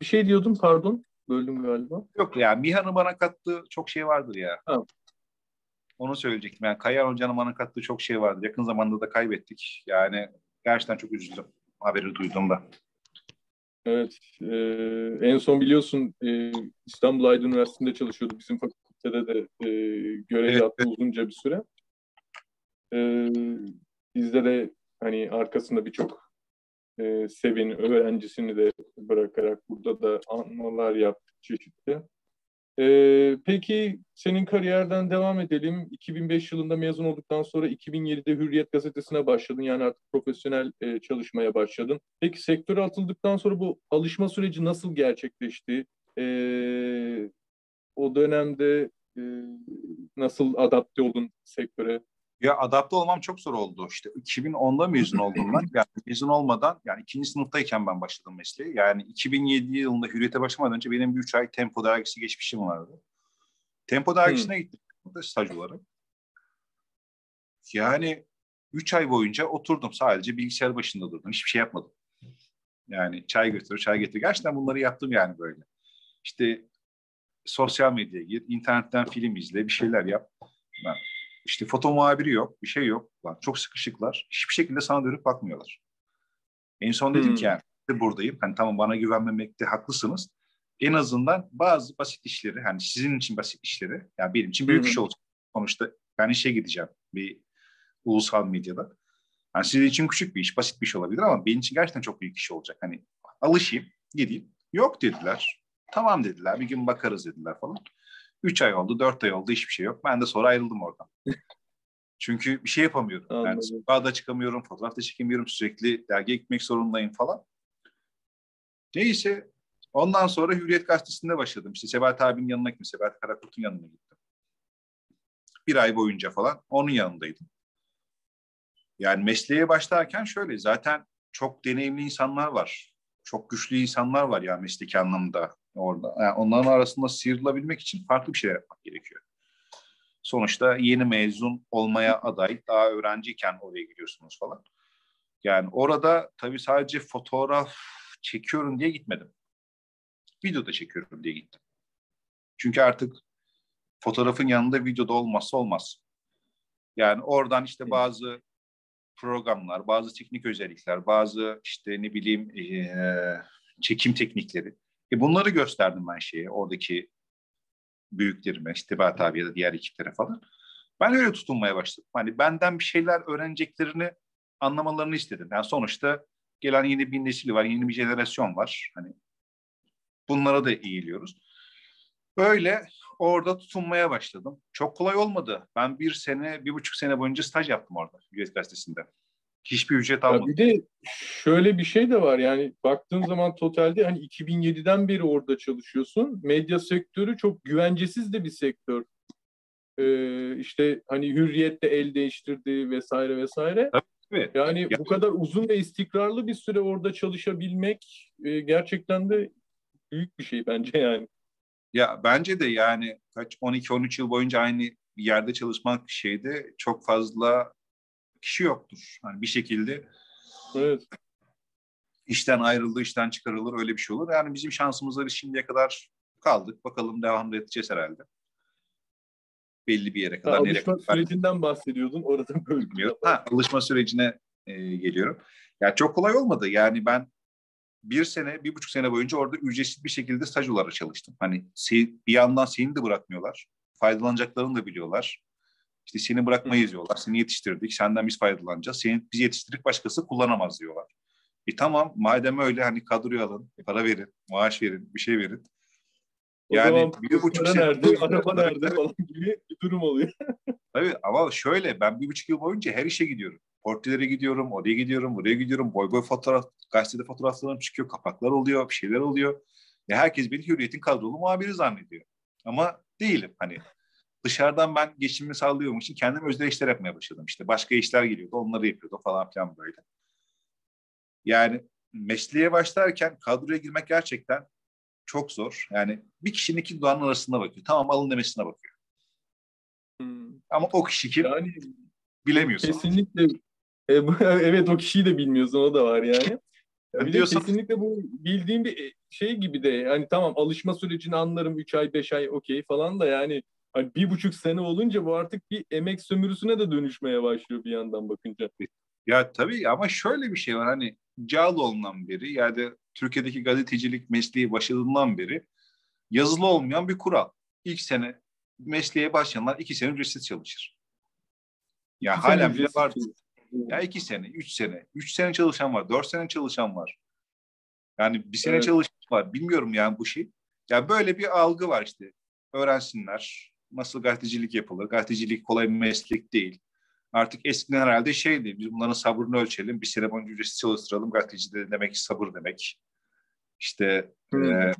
bir şey diyordum pardon böldüm galiba. Yok yani Miha'nın bana kattığı çok şey vardır ya. Ha. Onu söyleyecektim. Yani Kayan Hoca'nın bana kattığı çok şey vardır. Yakın zamanda da kaybettik. Yani gerçekten çok üzüldüm haberi duyduğumda. Evet e, en son biliyorsun e, İstanbul Aydın Üniversitesi'nde çalışıyordu bizim fakültede de e, görev Evet, yaptı uzunca bir süre. E, bizde de hani arkasında birçok e, seveni öğrencisini de bırakarak burada da anmalar yaptık çeşitli. E, peki senin kariyerden devam edelim. 2005 yılında mezun olduktan sonra 2007'de Hürriyet Gazetesi'ne başladın. Yani artık profesyonel e, çalışmaya başladın. Peki sektöre atıldıktan sonra bu alışma süreci nasıl gerçekleşti? E, o dönemde e, nasıl adapte oldun sektöre? Ya adapte olmam çok zor oldu. İşte 2010'da mezun oldum ben. Yani mezun olmadan yani ikinci sınıftayken ben başladım mesleğe. Yani 2007 yılında Hürriyet'e başlamadan önce benim bir üç ay Tempo dergisi geçmişim vardı. Tempo dergisine gittim burada staj olarak. Yani üç ay boyunca oturdum sadece bilgisayar başında durdum. Hiçbir şey yapmadım. Yani çay götür, çay getir. Gerçekten bunları yaptım yani böyle. İşte sosyal medyaya gir, internetten film izle, bir şeyler yap. Ben işte foto muhabiri yok, bir şey yok. Lan çok sıkışıklar. Hiçbir şekilde sana dönüp bakmıyorlar. En son dedim Hmm. ki yani buradayım. Hani tamam bana güvenmemekte haklısınız. En azından bazı basit işleri, hani sizin için basit işleri, yani benim için büyük hı. iş olacak. Sonuçta ben işe gideceğim bir ulusal medyada. Yani sizin için küçük bir iş, basit bir iş olabilir ama benim için gerçekten çok büyük iş olacak. Hani alışayım, gideyim. Yok dediler. Tamam dediler. Bir gün bakarız dediler falan. Üç ay oldu, dört ay oldu. Hiçbir şey yok. Ben de sonra ayrıldım oradan. Çünkü bir şey yapamıyorum. Anladım. sokağa da çıkamıyorum, fotoğraf da çekemiyorum. Sürekli dergiye gitmek zorundayım falan. Neyse. Ondan sonra Hürriyet Gazetesi'nde başladım. İşte Sebahat abinin yanına gittim. Sebahat Karakurt'un yanına gittim. Bir ay boyunca falan onun yanındaydım. Yani mesleğe başlarken şöyle zaten çok deneyimli insanlar var. Çok güçlü insanlar var ya mesleki anlamda orada. Yani onların arasında sıyrılabilmek için farklı bir şeyler yapmak gerekiyor. Sonuçta yeni mezun olmaya aday, daha öğrenciyken oraya gidiyorsunuz falan. Yani orada tabii sadece fotoğraf çekiyorum diye gitmedim. Video da çekiyorum diye gittim. Çünkü artık fotoğrafın yanında videoda olmazsa olmaz. Yani oradan işte bazı programlar, bazı teknik özellikler, bazı işte ne bileyim eee, çekim teknikleri. E bunları gösterdim ben şeye, oradaki büyüklerime, işte Bat abi ya da diğer ekiplere falan. Ben öyle tutunmaya başladım. Hani benden bir şeyler öğreneceklerini anlamalarını istedim. Yani sonuçta gelen yeni bir nesil var, yeni bir jenerasyon var. Hani bunlara da eğiliyoruz. Böyle orada tutunmaya başladım. Çok kolay olmadı. Ben bir sene, bir buçuk sene boyunca staj yaptım orada Hürriyet Gazetesi'nde. Hiçbir ücret Ya almadım. bir de şöyle bir şey de var yani baktığın zaman totalde hani 2007'den beri orada çalışıyorsun. Medya sektörü çok güvencesiz de bir sektör. Ee, işte hani hürriyette el değiştirdi vesaire vesaire. Tabii. Yani Ya- bu kadar uzun ve istikrarlı bir süre orada çalışabilmek e, gerçekten de büyük bir şey bence yani. Ya bence de yani kaç 12-13 yıl boyunca aynı yerde çalışmak şeyde çok fazla kişi yoktur. Hani bir şekilde Evet. işten ayrıldı, işten çıkarılır öyle bir şey olur. Yani bizim şansımızla biz şimdiye kadar kaldık. Bakalım devam edeceğiz herhalde. Belli bir yere Ha, kadar. nereye alışma kadar sürecinden bahsediyordun. Orada böyle bilmiyorum. Ha, alışma sürecine e, geliyorum. Ya çok kolay olmadı. Yani ben bir sene, bir buçuk sene boyunca orada ücretsiz bir şekilde staj olarak çalıştım. Hani bir yandan seni de bırakmıyorlar. Faydalanacaklarını da biliyorlar. İşte seni bırakmayız diyorlar. Seni yetiştirdik. Senden biz faydalanacağız. Seni biz yetiştirdik başkası kullanamaz diyorlar. E tamam madem öyle hani kadroyu alın, para verin, maaş verin, bir şey verin. O Yani zaman bir buçuk sene nerede, boyunca- araba nerede falan gibi bir durum oluyor. Tabii ama şöyle ben bir buçuk yıl boyunca her işe gidiyorum. Portilere gidiyorum, oraya gidiyorum, buraya gidiyorum. Boy boy fotoğraf, gazetede fotoğraflarım çıkıyor, kapaklar oluyor, bir şeyler oluyor. Ya herkes beni Hürriyet'in kadrolu muhabiri zannediyor. Ama değilim hani. Dışarıdan ben geçimimi sağlıyorum için kendim özel işler yapmaya başladım. İşte başka işler geliyordu, onları yapıyordum falan filan böyle. Yani mesleğe başlarken kadroya girmek gerçekten çok zor. Yani bir kişinin iki dudağının arasında bakıyor. Tamam alın demesine bakıyor. Hmm. Ama o kişi kim Yani bilemiyorsun. kesinlikle e, evet o kişiyi de bilmiyorsun o da var yani. Ya bir de Diyorsan- kesinlikle bu bildiğim bir e, şey gibi de yani tamam alışma sürecini anlarım 3 ay 5 ay okey falan da yani hani bir buçuk sene olunca bu artık bir emek sömürüsüne de dönüşmeye başlıyor bir yandan bakınca. Ya tabii ama şöyle bir şey var hani Cağaloğlu'ndan beri yani Türkiye'deki gazetecilik mesleği başladığından beri yazılı olmayan bir kural. İlk sene mesleğe başlayanlar iki sene ücretsiz çalışır. Ya İki halen bile var. Ya iki sene, üç sene, üç sene çalışan var, dört sene çalışan var. Yani bir sene Evet. çalışan var. Bilmiyorum yani bu şey. Ya böyle bir algı var işte. Öğrensinler. Nasıl gazetecilik yapılır? Gazetecilik kolay bir meslek değil. Artık eskiden herhalde şeydi. Biz bunların sabrını ölçelim. Bir sene boyunca ücretsiz çalıştıralım. Gazeteci de demek sabır demek. İşte Hmm. e,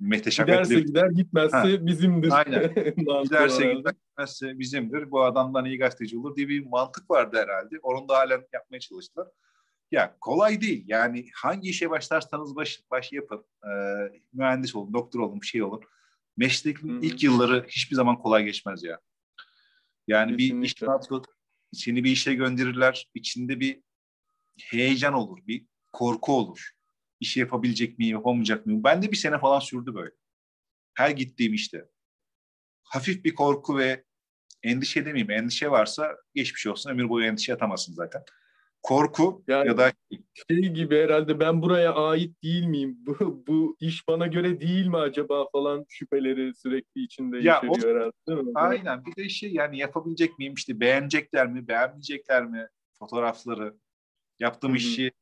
Mete Giderse gider gitmezse Ha. bizimdir. Aynen. Giderse var gitmezse bizimdir. Bu adamdan iyi gazeteci olur diye bir mantık vardı herhalde. Onu da halen yapmaya çalıştılar. Ya kolay değil. Yani hangi işe başlarsanız baş, baş yapın. Ee, mühendis olun, doktor olun, bir şey olun. Hı. ilk yılları hiçbir zaman kolay geçmez ya. Yani bir iş Kesinlikle. nasıl seni bir işe gönderirler. içinde bir heyecan olur, bir korku olur. İşi yapabilecek miyim, yapamayacak mıyım? Ben de bir sene falan sürdü böyle. Her gittiğim işte. Hafif bir korku ve endişe demeyeyim. Endişe varsa geçmiş olsun. Ömür boyu endişe atamazsın zaten. Korku Yani- ya da şey gibi herhalde ben buraya ait değil miyim? Bu, bu iş bana göre değil mi acaba falan şüpheleri sürekli içinde Ya o- herhalde değil mi? aynen bir de şey yani yapabilecek miyim işte beğenecekler mi beğenmeyecekler mi fotoğrafları yaptığım Hı hı. işi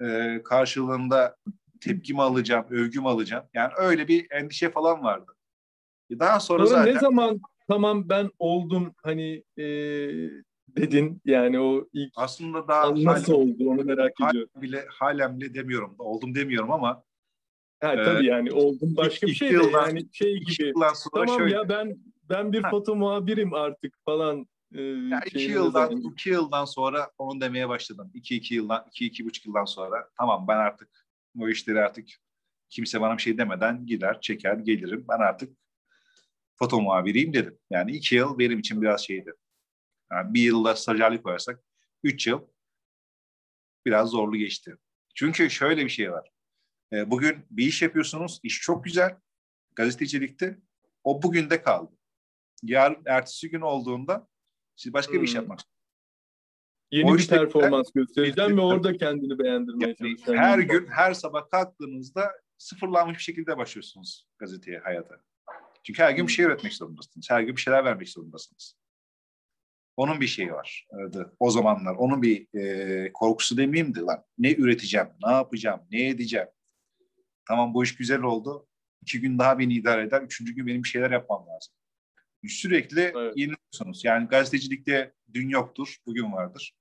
e, karşılığında tepkimi alacağım, övgümü alacağım. Yani öyle bir endişe falan vardı. Daha sonra, Sonra zaten ne zaman tamam ben oldum hani e, dedin yani o ilk aslında daha nasıl halen, oldu onu merak ediyorum. bile halen bile demiyorum. Oldum demiyorum ama Ha, tabii yani oldum başka bir şey de yıldan- yani şey gibi sonra tamam şöyle. ya ben ben bir Ha. foto muhabirim artık falan. E, Ya iki yıldan zaman- iki yıldan sonra onu demeye başladım. İki iki yıldan iki iki buçuk yıldan sonra tamam ben artık bu işleri artık kimse bana bir şey demeden gider çeker gelirim. Ben artık foto muhabiriyim dedim. Yani iki yıl benim için biraz şeydi. Yani bir yılda stajyerlik koyarsak üç yıl biraz zorlu geçti. Çünkü şöyle bir şey var. E, bugün bir iş yapıyorsunuz, iş çok güzel. Gazetecilikte o bugün de kaldı. Yarın ertesi gün olduğunda siz başka bir iş Hmm. yapmak Yeni O bir işte- performans göstereceğim ve orada kendini beğendirmeye Yani çalışacağım. her gün, her sabah kalktığınızda sıfırlanmış bir şekilde başlıyorsunuz gazeteye, hayata. Çünkü her gün bir şey üretmek zorundasınız. Her gün bir şeyler vermek zorundasınız. Onun bir şeyi var. Evet, o zamanlar. Onun bir e, korkusu demeyeyim de lan. Ne üreteceğim, ne yapacağım, ne edeceğim. Tamam bu iş güzel oldu. İki gün daha beni idare eder. Üçüncü gün benim bir şeyler yapmam lazım. Sürekli Evet. yeniliyorsunuz. Yani gazetecilikte dün yoktur, bugün vardır.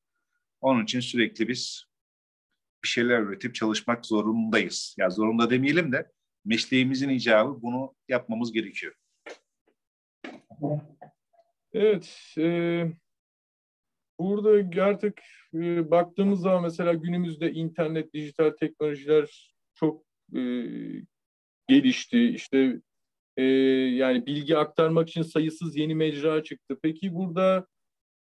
Onun için sürekli biz bir şeyler üretip çalışmak zorundayız. Ya zorunda demeyelim de mesleğimizin icabı bunu yapmamız gerekiyor. Evet, e, burada artık e, baktığımız zaman mesela günümüzde internet, dijital teknolojiler çok e, gelişti. İşte e, yani bilgi aktarmak için sayısız yeni mecra çıktı. Peki burada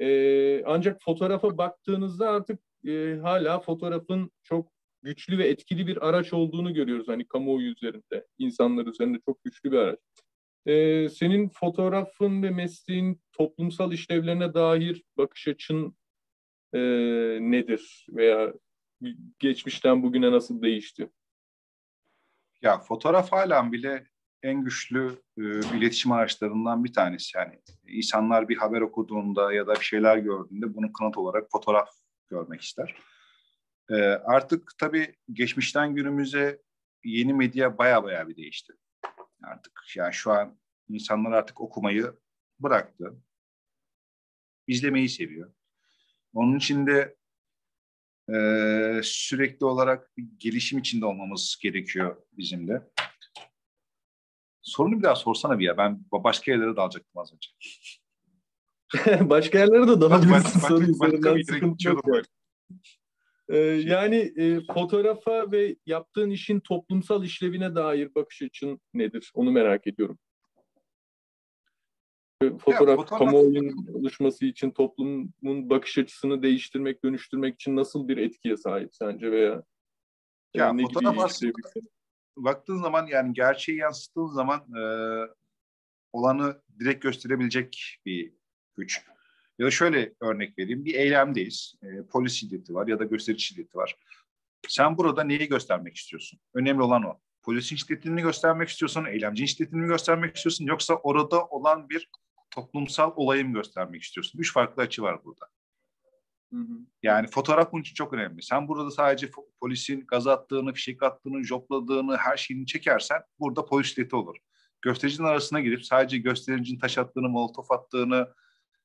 e, ancak fotoğrafa baktığınızda artık e, hala fotoğrafın çok güçlü ve etkili bir araç olduğunu görüyoruz. Hani kamuoyu üzerinde, insanlar üzerinde çok güçlü bir araç. E, senin fotoğrafın ve mesleğin toplumsal işlevlerine dair bakış açın e, nedir? Veya geçmişten bugüne nasıl değişti? Ya fotoğraf halen bile en güçlü e, iletişim araçlarından bir tanesi. Yani insanlar bir haber okuduğunda ya da bir şeyler gördüğünde bunu kanıt olarak fotoğraf görmek ister. E, artık tabii geçmişten günümüze yeni medya baya baya bir değişti. Artık yani şu an insanlar artık okumayı bıraktı. İzlemeyi seviyor. Onun için de e, sürekli olarak bir gelişim içinde olmamız gerekiyor bizim de. Sorunu bir daha sorsana bir ya. Ben başka yerlere dalacaktım az önce. başka yerlere de dalabilirsin Baş- soru başka- başka bir yere gidiyordum Yani. Ee, yani e, fotoğrafa ve yaptığın işin toplumsal işlevine dair bakış açın nedir? Onu merak ediyorum. E, Fotoğraf, fotoğraf- kamuoyunun oluşması için toplumun bakış açısını değiştirmek, dönüştürmek için nasıl bir etkiye sahip sence veya e, Ya ne fotoğraf gibi aslında- baktığın zaman yani gerçeği yansıttığın zaman e, olanı direkt gösterebilecek bir güç. Ya da şöyle örnek vereyim. Bir eylemdeyiz. E, polis şiddeti var ya da gösterici şiddeti var. Sen burada neyi göstermek istiyorsun? Önemli olan o. Polisin şiddetini göstermek istiyorsun, eylemcinin şiddetini göstermek istiyorsun yoksa orada olan bir toplumsal olayı mı göstermek istiyorsun? Üç farklı açı var burada. Hı hı. Yani fotoğraf bunun için çok önemli. Sen burada sadece polisin gaz attığını, fişek attığını, jopladığını, her şeyini çekersen burada polis şiddeti olur. Göstericinin arasına girip sadece göstericinin taş attığını, molotof attığını,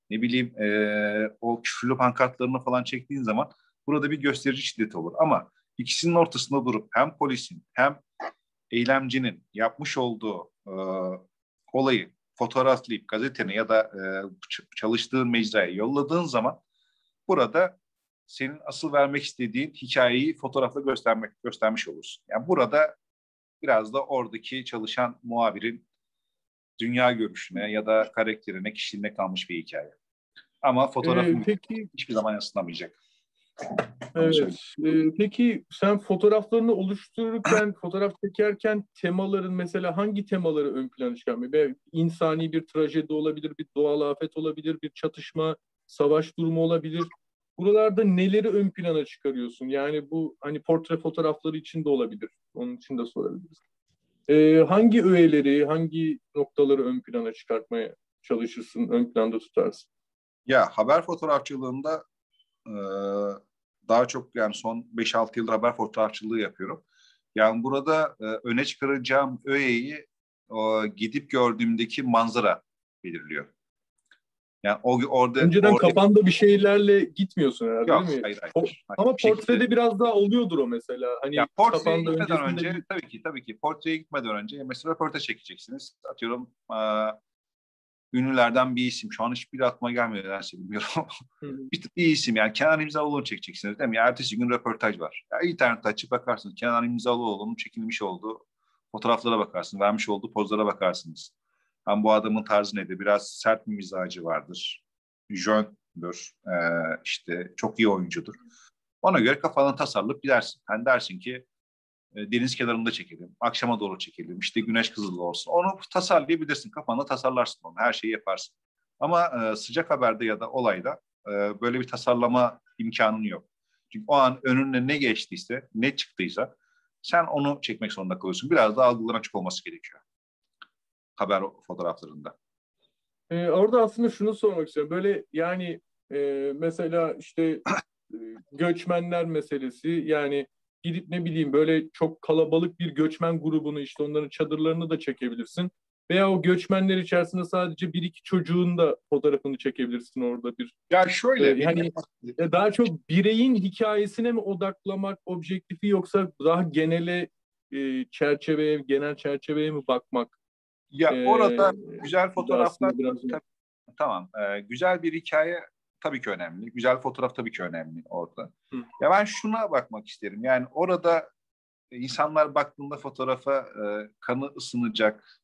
ne bileyim eee, o küfürlü pankartlarını falan çektiğin zaman burada bir gösterici şiddeti olur. Ama ikisinin ortasında durup hem polisin hem eylemcinin yapmış olduğu eee, olayı fotoğraflayıp gazetene ya da ç- çalıştığın mecraya yolladığın zaman burada senin asıl vermek istediğin hikayeyi fotoğrafla göstermek göstermiş olursun. Yani burada biraz da oradaki çalışan muhabirin dünya görüşüne ya da karakterine, kişiliğine kalmış bir hikaye. Ama fotoğrafın Ee, peki hiçbir zaman yansıtamayacak. Evet. Ee, peki sen fotoğraflarını oluştururken, fotoğraf çekerken temaların mesela hangi temaları ön plana çıkarmıyor? Ve insani bir trajedi olabilir, bir doğal afet olabilir, bir çatışma, savaş durumu olabilir. Buralarda neleri ön plana çıkarıyorsun? Yani bu hani portre fotoğrafları için de olabilir. Onun için de sorabiliriz. Ee, hangi öğeleri, hangi noktaları ön plana çıkartmaya çalışırsın, ön planda tutarsın? Ya haber fotoğrafçılığında e, daha çok yani son 5-6 yıldır haber fotoğrafçılığı yapıyorum. Yani burada e, öne çıkaracağım öğeyi o, gidip gördüğümdeki manzara belirliyor. Yani o orada Önceden orada, kafanda bir şeylerle gitmiyorsun herhalde yok, değil mi? hayır, hayır, hayır. Ama şekilde- portrede biraz daha oluyordur o mesela. Hani Ya portreye gitmeden öncesinde önce tabii ki tabii ki portreye gitmeden önce mesela röportaj çekeceksiniz. Atıyorum eee, ünlülerden bir isim. Şu an hiçbir aklıma gelmiyor nedense bilmiyorum. Bir, bir isim yani Kenan İmzalıoğlu'nu çekeceksiniz değil mi? Ya, ertesi gün röportaj var. Ya, internette açıp bakarsınız. Kenan İmzalıoğlu'nun çekilmiş olduğu fotoğraflara bakarsınız. Vermiş olduğu pozlara bakarsınız. Hem bu adamın tarzı nedir? Biraz sert bir mizacı vardır. Jöndür. Eee işte çok iyi oyuncudur. Ona göre kafanı tasarlayıp gidersin. Hani dersin ki e, deniz kenarında çekelim, akşama doğru çekelim, işte güneş kızılı olsun. Onu tasarlayabilirsin, kafanda tasarlarsın onu, her şeyi yaparsın. Ama e, sıcak haberde ya da olayda e, böyle bir tasarlama imkanın yok. Çünkü o an önüne ne geçtiyse, ne çıktıysa sen onu çekmek zorunda kalıyorsun. Biraz daha algıların açık olması gerekiyor haber fotoğraflarında. Ee, orada aslında şunu sormak istiyorum. Böyle yani e, mesela işte e, göçmenler meselesi yani gidip ne bileyim böyle çok kalabalık bir göçmen grubunu işte onların çadırlarını da çekebilirsin. Veya o göçmenler içerisinde sadece bir iki çocuğun da fotoğrafını çekebilirsin orada bir. Ya şöyle, Ee, yani e, daha çok bireyin hikayesine mi odaklamak objektifi yoksa daha genele e, çerçeveye, genel çerçeveye mi bakmak? Ya e, orada güzel fotoğraflar biraz- tabii tamam e, güzel bir hikaye tabii ki önemli. Güzel fotoğraf tabii ki önemli orada. Hı. Ya ben şuna bakmak isterim. Yani orada insanlar baktığında fotoğrafa e, kanı ısınacak,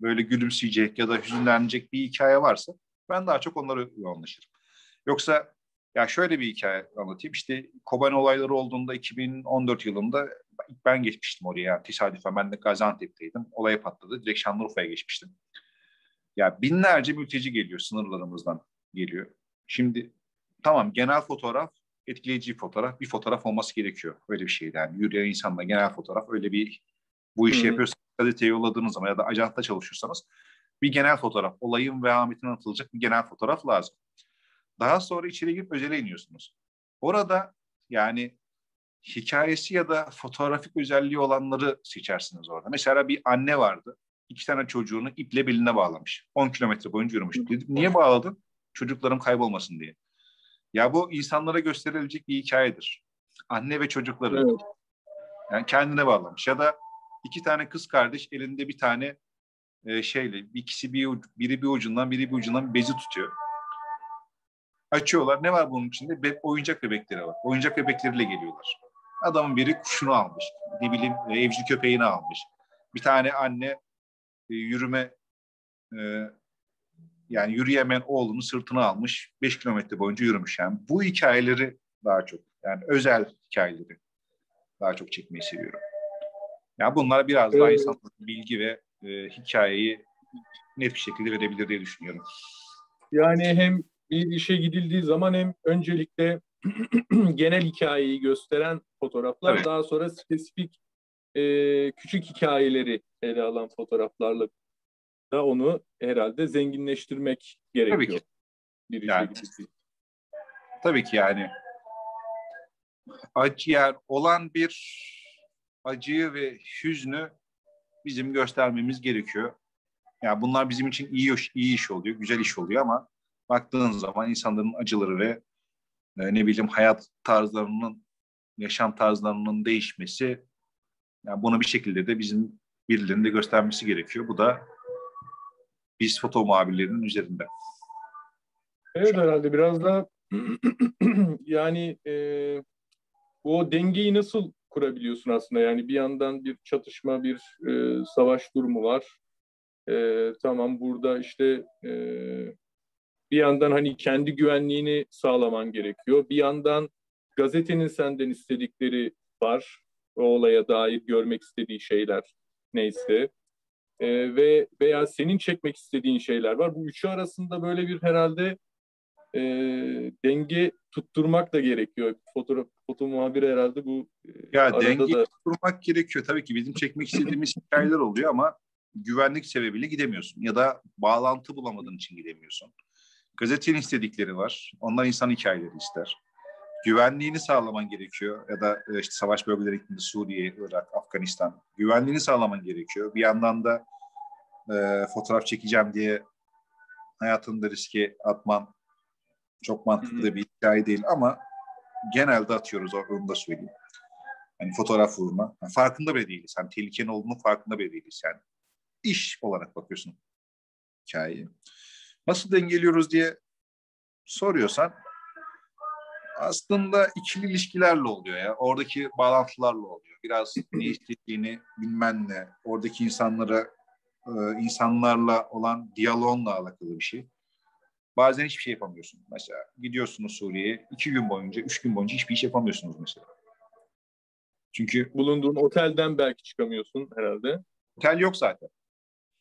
böyle gülümseyecek ya da hüzünlenecek bir hikaye varsa ben daha çok onlara yoğunlaşırım. Yoksa ya şöyle bir hikaye anlatayım. İşte Kobani olayları olduğunda 2014 yılında ben geçmiştim oraya. Tesadüfen ben de Gaziantep'teydim. Olaya patladı. Direkt Şanlıurfa'ya geçmiştim. Ya binlerce mülteci geliyor sınırlarımızdan geliyor. Şimdi tamam genel fotoğraf etkileyici bir fotoğraf. Bir fotoğraf olması gerekiyor. Öyle bir şey yani. Yürüyen insanla genel fotoğraf öyle bir bu işi hmm. yapıyorsanız gazeteye yolladığınız zaman ya da ajantta çalışıyorsanız bir genel fotoğraf, olayın vehametine atılacak bir genel fotoğraf lazım. Daha sonra içeri girip özele iniyorsunuz. Orada yani hikayesi ya da fotoğrafik özelliği olanları seçersiniz orada. Mesela bir anne vardı. iki tane çocuğunu iple beline bağlamış. 10 kilometre boyunca yürümüş. Dedim, niye bağladın? Çocuklarım kaybolmasın diye. Ya bu insanlara gösterilecek bir hikayedir. Anne ve çocukları. Evet. Yani kendine bağlamış. Ya da iki tane kız kardeş elinde bir tane e, şeyle ikisi bir biri bir ucundan biri bir ucundan bezi tutuyor. Açıyorlar. Ne var bunun içinde? Be oyuncak bebekleri var. Oyuncak bebekleriyle geliyorlar. Adamın biri kuşunu almış. Ne bileyim e, evcil köpeğini almış. Bir tane anne e, yürüme e, yani yürüyemeyen oğlunu sırtına almış. 5 kilometre boyunca yürümüş. Yani bu hikayeleri daha çok yani özel hikayeleri daha çok çekmeyi seviyorum. Yani bunlar biraz daha insanlık bilgi ve e, hikayeyi net bir şekilde verebilir diye düşünüyorum. Yani hem bir işe gidildiği zaman hem öncelikle genel hikayeyi gösteren fotoğraflar, evet. daha sonra spesifik e, küçük hikayeleri ele alan fotoğraflarla da onu herhalde zenginleştirmek gerekiyor. Tabii ki. Bir yani, tabii ki yani acı yer olan bir acıyı ve hüznü bizim göstermemiz gerekiyor. Yani bunlar bizim için iyi iyi iş oluyor, güzel iş oluyor ama baktığın zaman insanların acıları ve ne bileyim hayat tarzlarının, yaşam tarzlarının değişmesi yani bunu bir şekilde de bizim birilerinin de göstermesi gerekiyor. Bu da biz foto muhabirlerinin üzerinde. Evet herhalde biraz da yani e, o dengeyi nasıl kurabiliyorsun aslında. Yani bir yandan bir çatışma, bir e, savaş durumu var. E, tamam burada işte e, bir yandan hani kendi güvenliğini sağlaman gerekiyor. Bir yandan gazetenin senden istedikleri var. O olaya dair görmek istediği şeyler neyse. E, ve veya senin çekmek istediğin şeyler var. Bu üçü arasında böyle bir herhalde e, denge tutturmak da gerekiyor. Fotoğraf foto muhabiri herhalde bu e, ya denge da... tutturmak gerekiyor. Tabii ki bizim çekmek istediğimiz hikayeler oluyor ama güvenlik sebebiyle gidemiyorsun ya da bağlantı bulamadığın için gidemiyorsun. Gazetenin istedikleri var. Onlar insan hikayeleri ister. Güvenliğini sağlaman gerekiyor ya da e, işte savaş bölgelerinde Suriye, Irak, Afganistan güvenliğini sağlaman gerekiyor. Bir yandan da e, fotoğraf çekeceğim diye hayatını da riske atman çok mantıklı da bir hikaye değil ama genelde atıyoruz onu da söyleyeyim. Hani fotoğraf vurma. Yani farkında bile değiliz. Hani tehlikenin olduğunu farkında bile değiliz yani. İş olarak bakıyorsun hikayeyi. Nasıl dengeliyoruz diye soruyorsan aslında ikili ilişkilerle oluyor ya. Oradaki bağlantılarla oluyor. Biraz ne istediğini bilmenle, oradaki insanlara e, insanlarla olan diyaloğunla alakalı bir şey. Bazen hiçbir şey yapamıyorsun. Mesela gidiyorsunuz Suriye'ye iki gün boyunca, üç gün boyunca hiçbir iş yapamıyorsunuz mesela. Çünkü bulunduğun otelden belki çıkamıyorsun herhalde. Otel yok zaten.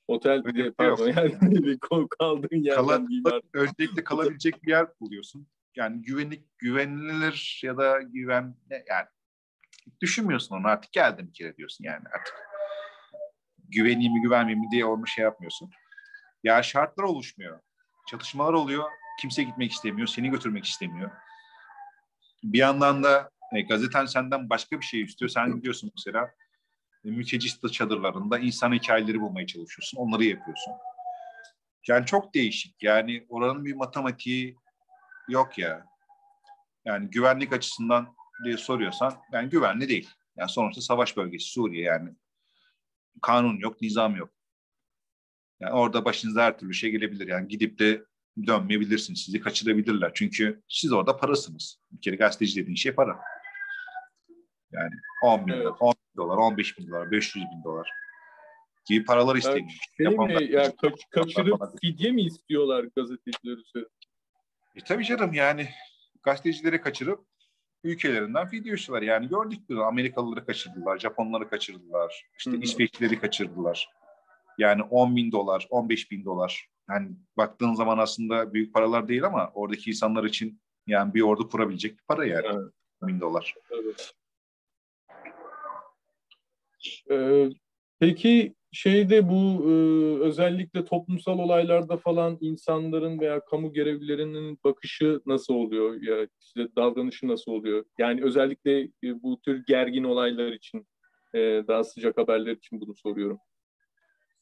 Otel Öyle diye, pardon yok. yani kaldığın yerden Kala, Öncelikle kalabilecek bir yer buluyorsun. Yani güvenlik, güvenilir ya da güven yani düşünmüyorsun onu artık geldim bir kere diyorsun yani artık. Güveneyim mi güvenmeyeyim mi diye onu şey yapmıyorsun. Ya şartlar oluşmuyor çatışmalar oluyor. Kimse gitmek istemiyor, seni götürmek istemiyor. Bir yandan da e, gazeten senden başka bir şey istiyor. Sen gidiyorsun mesela e, mülteci çadırlarında insan hikayeleri bulmaya çalışıyorsun. Onları yapıyorsun. Yani çok değişik. Yani oranın bir matematiği yok ya. Yani güvenlik açısından diye soruyorsan yani güvenli değil. Yani sonuçta savaş bölgesi Suriye yani. Kanun yok, nizam yok. Yani orada başınıza her türlü şey gelebilir. Yani gidip de dönmeyebilirsiniz. Sizi kaçırabilirler. Çünkü siz orada parasınız. Bir kere gazeteci dediğin şey para. Yani 10 bin, Evet. dolar, 10 bin dolar, 15 bin dolar, 500 bin dolar gibi paralar isteniyor. şey Yapanlar- mi, ya kaç, kaçırıp fidye mi istiyorlar gazeteciler üzerine? E tabii canım yani gazetecileri kaçırıp ülkelerinden fidye istiyorlar. Yani gördük bunu. Amerikalıları kaçırdılar, Japonları kaçırdılar, işte. İsveçlileri kaçırdılar. Yani 10 bin dolar, 15 bin dolar. Yani baktığın zaman aslında büyük paralar değil ama oradaki insanlar için yani bir ordu kurabilecek bir para yani. Evet. 10 bin dolar. Evet. Ee, peki şeyde bu e, özellikle toplumsal olaylarda falan insanların veya kamu görevlilerinin bakışı nasıl oluyor ya işte davranışı nasıl oluyor? Yani özellikle e, bu tür gergin olaylar için e, daha sıcak haberler için bunu soruyorum.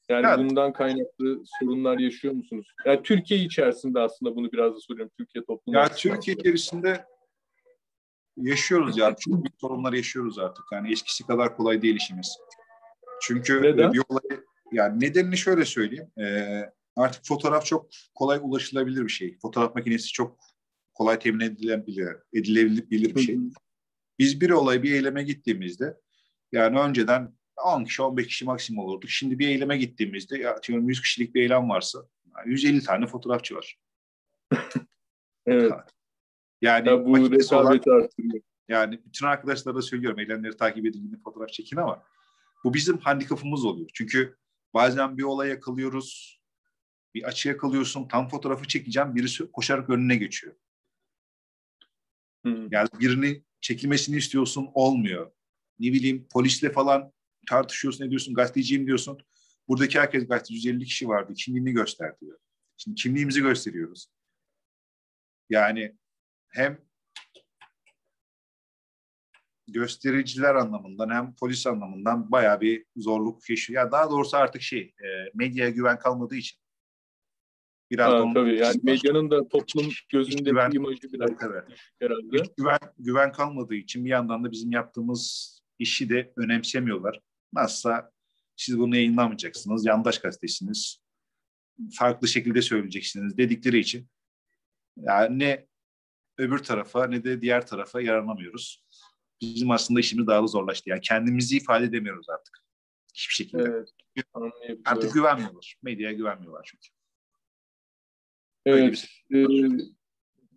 Yani Evet. bundan kaynaklı sorunlar yaşıyor musunuz? Yani Türkiye içerisinde aslında bunu biraz da soruyorum. Türkiye toplumu Ya açısından Türkiye içerisinde yaşıyoruz ya. Çok büyük sorunlar yaşıyoruz artık. Yani eskisi kadar kolay değil işimiz. Çünkü Neden? bir olay yani nedenini şöyle söyleyeyim. Ee, artık fotoğraf çok kolay ulaşılabilir bir şey. Fotoğraf makinesi çok kolay temin edilebilir, edilebilir bir şey. Biz bir olay bir eyleme gittiğimizde yani önceden 10 kişi 15 kişi maksimum olurduk. Şimdi bir eyleme gittiğimizde ya atıyorum 100 kişilik bir eylem varsa yani 150 tane fotoğrafçı var. Evet. Yani Ya bu olan- rekabeti artırıyor. Yani bütün arkadaşlara da söylüyorum eylemleri takip edin gidin fotoğraf çekin ama bu bizim handikapımız oluyor. Çünkü bazen bir olay yakalıyoruz, bir açı yakalıyorsun, tam fotoğrafı çekeceğim, birisi koşarak önüne geçiyor. Hı. Yani birini çekilmesini istiyorsun, olmuyor. Ne bileyim polisle falan tartışıyorsun, ne diyorsun, gazeteciyim diyorsun. Buradaki herkes gazeteci, 150 kişi vardı, kimliğini göster diyor. Şimdi kimliğimizi gösteriyoruz. Yani hem göstericiler anlamından hem polis anlamından bayağı bir zorluk yaşıyor. Ya daha doğrusu artık şey, e, medyaya güven kalmadığı için. Biraz Ha, tabii yani medyanın da toplum Hiç gözündeki güven- imajı biraz düşük herhalde. Hiç güven, güven kalmadığı için bir yandan da bizim yaptığımız işi de önemsemiyorlar. Nasılsa siz bunu yayınlamayacaksınız, yandaş gazetesiniz, farklı şekilde söyleyeceksiniz dedikleri için yani ne öbür tarafa ne de diğer tarafa yaranamıyoruz. Bizim aslında işimiz daha da zorlaştı. Yani kendimizi ifade edemiyoruz artık. Hiçbir şekilde. Evet, anlayabiliyorum. Artık güvenmiyorlar. Medyaya güvenmiyorlar çünkü. Evet, e,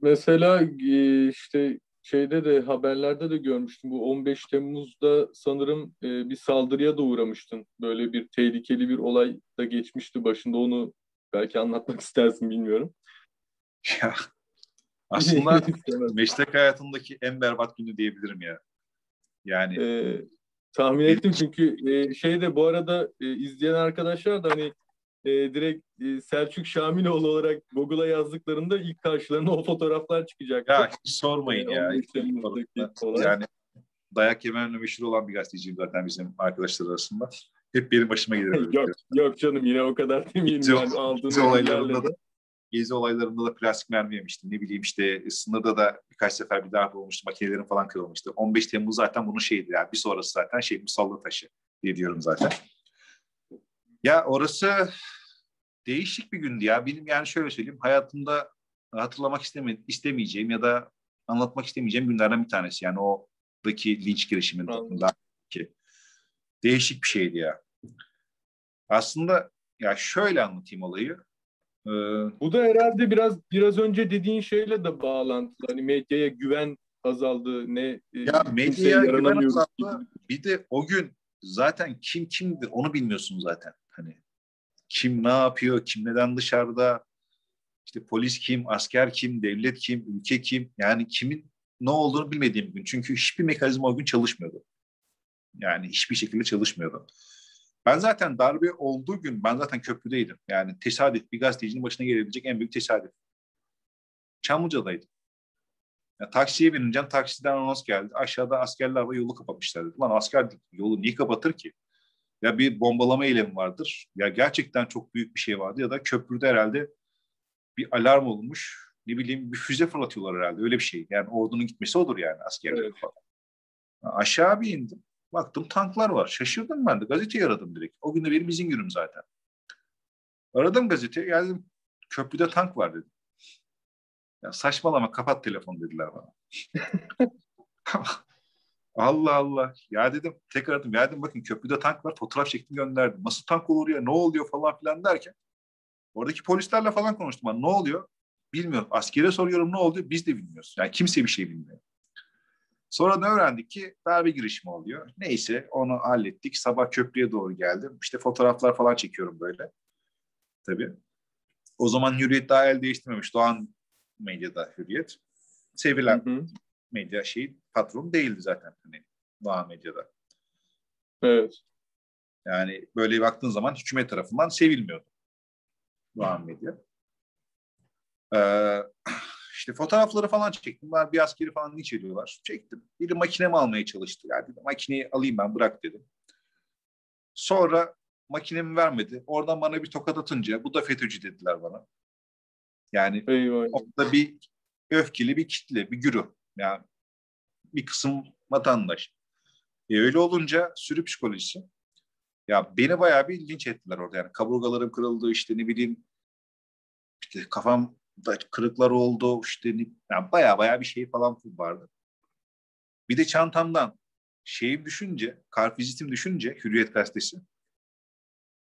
mesela e, işte şeyde de haberlerde de görmüştüm. Bu 15 Temmuz'da sanırım e, bir saldırıya da uğramıştın. Böyle bir tehlikeli bir olay da geçmişti başında. Onu belki anlatmak istersin bilmiyorum. Ya, aslında meslek hayatındaki en berbat günü diyebilirim ya. Yani Ee, tahmin ettim çünkü e, şeyde bu arada e, izleyen arkadaşlar da hani e, direkt e, Selçuk Şamiloğlu olarak Google'a yazdıklarında ilk karşılarına o fotoğraflar çıkacak. ya hiç sormayın Ee, ya. 15 Temmuz'daki olay. Yani dayak yemenle meşhur olan bir gazeteciyim zaten bizim arkadaşlar arasında. Hep benim başıma gelir. yok, yok canım yine o kadar demeyelim yani aldığın olaylarında da gezi olaylarında da plastik mermi yemiştim. Ne bileyim işte sınırda da birkaç sefer bir darbe olmuştu. Makinelerin falan kırılmıştı. 15 Temmuz zaten bunun şeydi yani. Bir sonrası zaten şey musallat taşı diye diyorum zaten. Ya orası değişik bir gündü ya. Benim yani şöyle söyleyeyim. Hayatımda hatırlamak isteme, istemeyeceğim ya da anlatmak istemeyeceğim günlerden bir tanesi. Yani oradaki linç toplumda ki değişik bir şeydi ya. Aslında ya şöyle anlatayım olayı. Ee, Bu da herhalde biraz biraz önce dediğin şeyle de bağlantılı. Hani medyaya güven azaldı. Ne e, Ya medyaya güven azaldı. Bir de o gün zaten kim kimdir onu bilmiyorsun zaten. Hani kim ne yapıyor, kim neden dışarıda, işte polis kim, asker kim, devlet kim, ülke kim. Yani kimin ne olduğunu bilmediğim gün. Çünkü hiçbir mekanizma o gün çalışmıyordu. Yani hiçbir şekilde çalışmıyordu. Ben zaten darbe olduğu gün ben zaten köprüdeydim. Yani tesadüf bir gazetecinin başına gelebilecek en büyük tesadüf. Çamlıca'daydım. Ya, taksiye bineceğim. Taksiden anons geldi. Aşağıda askerler var yolu kapatmışlar dedi. Lan asker yolu niye kapatır ki? Ya bir bombalama eylemi vardır. Ya gerçekten çok büyük bir şey vardı. Ya da köprüde herhalde bir alarm olmuş. Ne bileyim bir füze fırlatıyorlar herhalde. Öyle bir şey. Yani ordunun gitmesi odur yani askerler Evet. falan. Ya Aşağı bir indim. Baktım tanklar var. Şaşırdım ben de. Gazeteyi aradım direkt. O gün de benim izin günüm zaten. Aradım gazeteyi. Geldim. Köprüde tank var dedim. Ya saçmalama kapat telefon dediler bana. Allah Allah. Ya dedim tekrar aradım. Ya dedim bakın köprüde tank var. Fotoğraf çektim gönderdim. Nasıl tank olur ya ne oluyor falan filan derken oradaki polislerle falan konuştum. Ben, ne oluyor? Bilmiyorum. Askere soruyorum ne oluyor? Biz de bilmiyoruz. Yani kimse bir şey bilmiyor. Sonra da öğrendik ki darbe girişimi oluyor. Neyse onu hallettik. Sabah köprüye doğru geldim. İşte fotoğraflar falan çekiyorum böyle. Tabii. O zaman Hürriyet daha el değiştirmemiş. Doğan medyada Hürriyet. Sevilen Hı hı. medya şey patron değildi zaten hani Doğan medyada. Evet. Yani böyle baktığın zaman hükümet tarafından sevilmiyordu Doğan medya. Ee, işte fotoğrafları falan çektim. Bunlar bir askeri falan niç ediyorlar. Çektim. Biri makinemi almaya çalıştı. Yani dedim, makineyi alayım ben bırak dedim. Sonra makinemi vermedi. Oradan bana bir tokat atınca bu da FETÖ'cü dediler bana. Yani Eyvah. orada bir öfkeli bir kitle, bir güruh. Yani bir kısım vatandaş. E öyle olunca sürü psikolojisi. Ya beni bayağı bir linç ettiler orada. Yani kaburgalarım kırıldı işte ne bileyim işte kafamda kırıklar oldu işte yani bayağı bayağı bir şey falan vardı. Bir de çantamdan şeyim düşünce, kartvizitim düşünce Hürriyet Gazetesi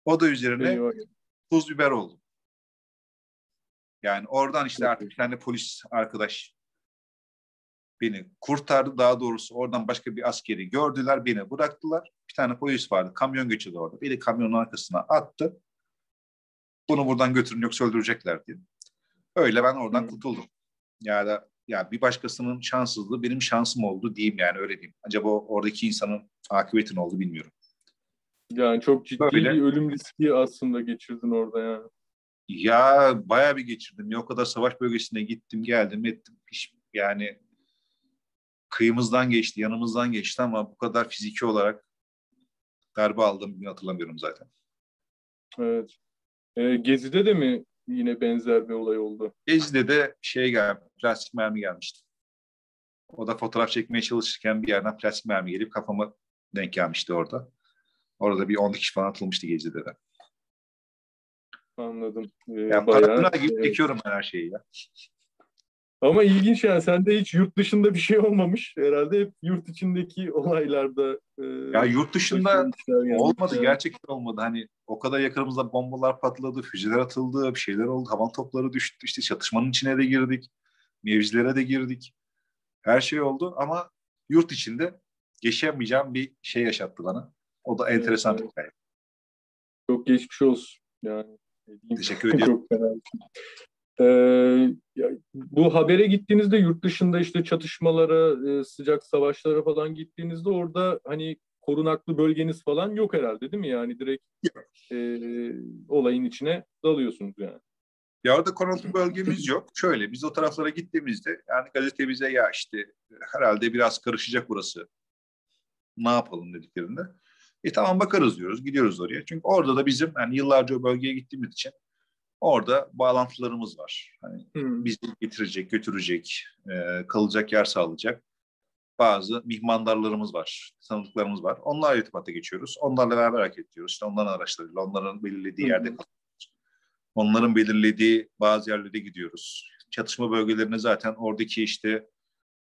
o da üzerine Eyvah. tuz biber oldu. Yani oradan işte artık bir tane polis arkadaş beni kurtardı. Daha doğrusu oradan başka bir askeri gördüler, beni bıraktılar. Bir tane polis vardı, kamyon geçiyordu orada. Beni kamyonun arkasına attı. Bunu buradan götürün yoksa öldürecekler diye. Öyle ben oradan Hı. kurtuldum. Ya da ya bir başkasının şanssızlığı benim şansım oldu diyeyim yani öyle diyeyim. Acaba oradaki insanın akıbeti ne oldu bilmiyorum. Yani çok ciddi Böyle. bir ölüm riski aslında geçirdin orada yani. Ya bayağı bir geçirdim. Ya o kadar savaş bölgesine gittim, geldim, ettim. Yani kıyımızdan geçti, yanımızdan geçti ama bu kadar fiziki olarak darbe aldım hatırlamıyorum zaten. Evet. Ee, Gezi'de de mi yine benzer bir olay oldu? Gezi'de de şey geldi, plastik mermi gelmişti. O da fotoğraf çekmeye çalışırken bir yerden plastik mermi gelip kafama denk gelmişti orada. Orada bir 10 kişi falan atılmıştı Gezi'de de. Anladım. Ee, Yani bayağı, gibi evet. çekiyorum ben her şeyi ya. Ama ilginç yani sende hiç yurt dışında bir şey olmamış. Herhalde hep yurt içindeki olaylarda e, Ya yurt dışında yani. Olmadı gerçekten olmadı. Hani o kadar yakınımızda bombalar patladı, füzeler atıldı, bir şeyler oldu, havan topları düştü. İşte çatışmanın içine de girdik, mevzilere de girdik. Her şey oldu ama yurt içinde yaşayamayacağım bir şey yaşattı bana. O da Evet, enteresan bir evet. hikaye. Çok geçmiş olsun. Yani. Teşekkür ediyorum. Çok fena. Ya, bu habere gittiğinizde yurt dışında işte çatışmalara, e, sıcak savaşlara falan gittiğinizde orada hani korunaklı bölgeniz falan yok herhalde değil mi? Yani direkt e, olayın içine dalıyorsunuz yani. Ya orada korunaklı bölgemiz yok. Şöyle biz o taraflara gittiğimizde yani gazete bize ya işte herhalde biraz karışacak burası. Ne yapalım dediklerinde. E tamam bakarız diyoruz. Gidiyoruz oraya. Çünkü orada da bizim yani yıllarca o bölgeye gittiğimiz için orada bağlantılarımız var. Hani Hı. bizi getirecek, götürecek, e, kalacak yer sağlayacak bazı mihmandarlarımız var, tanıdıklarımız var. Onlarla irtibata geçiyoruz. Onlarla beraber hareket ediyoruz. İşte onların araçlarıyla, onların belirlediği yerde kalıyoruz. Onların belirlediği bazı yerlere gidiyoruz. Çatışma bölgelerine zaten oradaki işte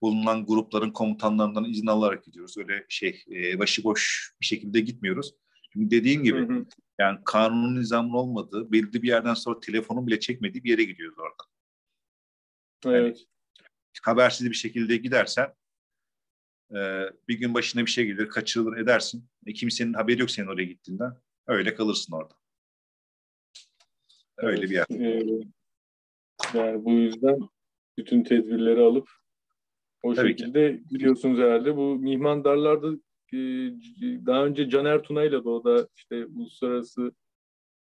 bulunan grupların komutanlarından izin alarak gidiyoruz. Öyle şey e, başıboş bir şekilde gitmiyoruz. Çünkü dediğim gibi Hı hı. yani kanunun nizamın olmadığı, belirli bir yerden sonra telefonun bile çekmediği bir yere gidiyoruz orada. Evet. habersiz bir şekilde gidersen e, bir gün başına bir şey gelir, kaçırılır edersin. E, kimsenin haberi yok senin oraya gittiğinden. Öyle kalırsın orada. Öyle bir yer. Ee, yani bu yüzden bütün tedbirleri alıp o Tabii ki. şekilde biliyorsunuz herhalde bu mihmandarlarda e, daha önce Caner Tuna'yla da o da işte uluslararası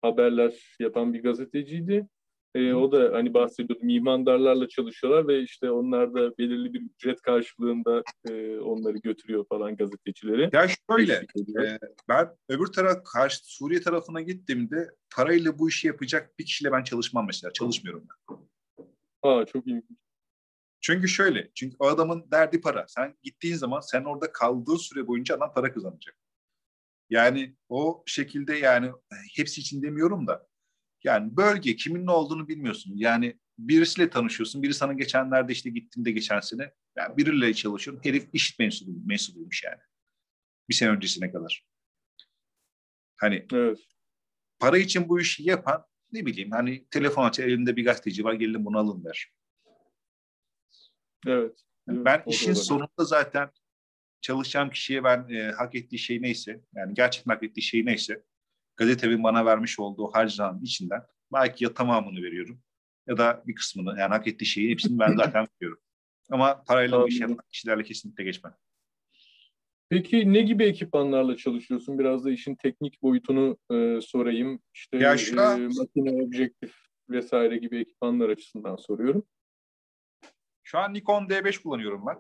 haberler yapan bir gazeteciydi. E, o da hani bahsediyordu mihmandarlarla çalışıyorlar ve işte onlar da belirli bir ücret karşılığında e, onları götürüyor falan gazetecileri. Ya şöyle, e, ben öbür taraf, karşı Suriye tarafına gittiğimde parayla bu işi yapacak bir kişiyle ben çalışmam mesela. Çalışmıyorum ben. Aa çok ilginç. Çünkü şöyle, çünkü o adamın derdi para. Sen gittiğin zaman sen orada kaldığı süre boyunca adam para kazanacak. Yani o şekilde yani hepsi için demiyorum da yani bölge kimin ne olduğunu bilmiyorsun. Yani birisiyle tanışıyorsun. Biri sana geçenlerde işte gittiğinde geçen sene yani biriyle çalışıyorum. Herif işit mensubu, mensubuymuş yani. Bir sene öncesine kadar. Hani Evet. para için bu işi yapan ne bileyim hani telefon açar elinde bir gazeteci var gelin bunu alın der. Evet. Evet, Ben o işin sonunda zaten çalışacağım kişiye ben e, hak ettiği şey neyse yani gerçekten hak ettiği şey neyse gazetemin bana vermiş olduğu harcamanın içinden belki ya tamamını veriyorum ya da bir kısmını yani hak ettiği şeyi hepsini ben zaten veriyorum. Ama parayla işi Anladım. yapan kişilerle kesinlikle geçmem. Peki ne gibi ekipmanlarla çalışıyorsun? Biraz da işin teknik boyutunu e, sorayım. İşte Ya şu an- e, makine, objektif vesaire gibi ekipmanlar açısından soruyorum. Şu an Nikon D5 kullanıyorum ben.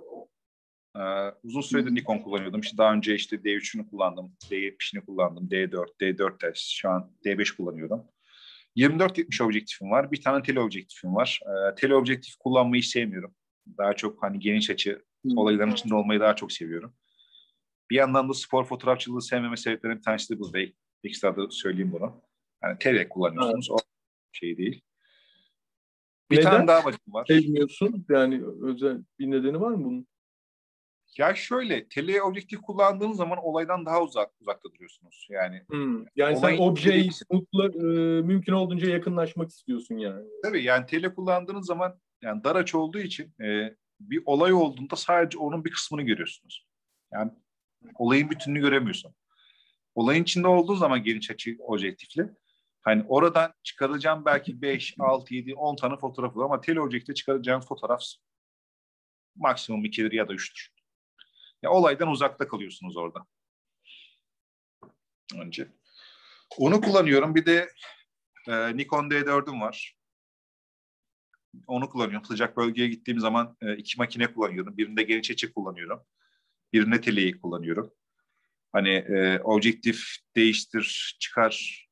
Ee, uzun süredir Nikon kullanıyordum. İşte daha önce işte D3'ünü kullandım, D70'ini kullandım, D4, D4'te şu an D5 kullanıyorum. 24-70 objektifim var. Bir tane tele objektifim var. Ee, tele objektif kullanmayı sevmiyorum. Daha çok hani geniş açı olayların içinde olmayı daha çok seviyorum. Bir yandan da spor fotoğrafçılığı sevmeme sebeplerinden bir tanesi de bu değil. Ekstra da söyleyeyim bunu. Yani tele kullanıyorsunuz. O şey değil. Bir Neden? tane daha bakım var. Sevmiyorsun. Yani özel bir nedeni var mı bunun? Ya şöyle, tele objektif kullandığınız zaman olaydan daha uzak uzakta duruyorsunuz. Yani Hmm. Yani sen objeyi mutlu, e, mümkün olduğunca yakınlaşmak istiyorsun yani. tabii yani tele kullandığınız zaman yani dar açı olduğu için e, bir olay olduğunda sadece onun bir kısmını görüyorsunuz. Yani olayın bütününü göremiyorsun. Olayın içinde olduğu zaman geniş açı objektifle hani oradan çıkaracağım belki 5, 6, 7, 10 tane fotoğraf var ama tele objektifle çıkaracağım fotoğraf maksimum 2'dir ya da 3'tür. Ya olaydan uzakta kalıyorsunuz orada. Önce. Onu kullanıyorum. Bir de e, Nikon D4'üm var. Onu kullanıyorum. Sıcak bölgeye gittiğim zaman e, iki makine kullanıyorum. Birinde geniş açı kullanıyorum. Birinde teleyi kullanıyorum. Hani e, objektif değiştir, çıkar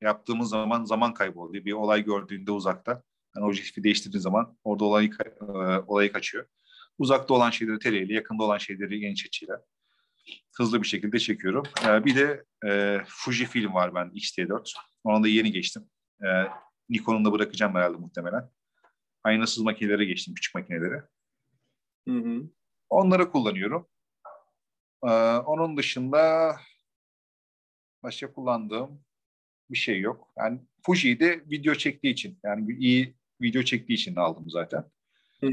yaptığımız zaman zaman kaybı oluyor. Bir olay gördüğünde uzakta. Yani objektifi değiştirdiğin zaman orada olayı, e, olayı kaçıyor. Uzakta olan şeyleri teleyle, yakında olan şeyleri geniş açıyla hızlı bir şekilde çekiyorum. E, bir de e, Fujifilm var ben X-T4. Ona da yeni geçtim. E, Nikon'un da bırakacağım herhalde muhtemelen. Aynasız makinelere geçtim, küçük makinelere. Hı hı. Onları kullanıyorum. Ee, onun dışında başka kullandığım bir şey yok. Yani Fuji'yi de video çektiği için, yani iyi video çektiği için aldım zaten. Hı.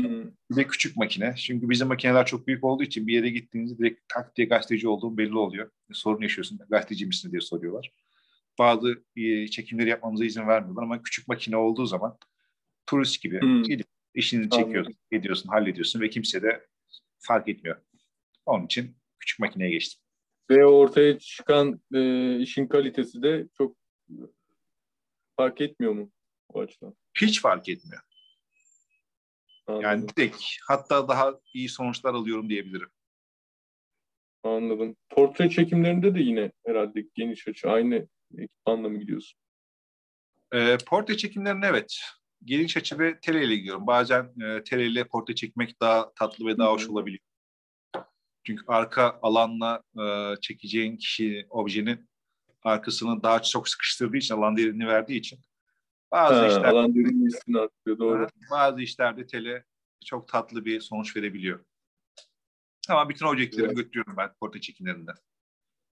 Bir de küçük makine. Çünkü bizim makineler çok büyük olduğu için bir yere gittiğinizde direkt tak diye gazeteci olduğum belli oluyor. Sorun yaşıyorsun, gazeteci misin diye soruyorlar. Bazı e, çekimleri yapmamıza izin vermiyorlar ama küçük makine olduğu zaman turist gibi Hmm. gidip işini çekiyorsun, ediyorsun, hallediyorsun ve kimse de fark etmiyor. Onun için küçük makineye geçtim. Ve ortaya çıkan e, işin kalitesi de çok fark etmiyor mu o açıdan? Hiç fark etmiyor. Anladım. Yani direkt hatta daha iyi sonuçlar alıyorum diyebilirim. Anladım. Portre çekimlerinde de yine herhalde geniş açı aynı ekipmanla mı gidiyorsun? E, portre çekimlerine evet. Geniş açı ve tele ile gidiyorum. Bazen e, tele ile portre çekmek daha tatlı ve daha hoş olabiliyor. Çünkü arka alanla e, çekeceğin kişi objenin arkasını daha çok sıkıştırdığı için, alan derinliği verdiği için bazı Ha, işler alan derinliğini artırıyor doğru. bazı işlerde tele çok tatlı bir sonuç verebiliyor. Ama bütün objektiflerimi Evet. götürüyorum ben portre çekimlerinde.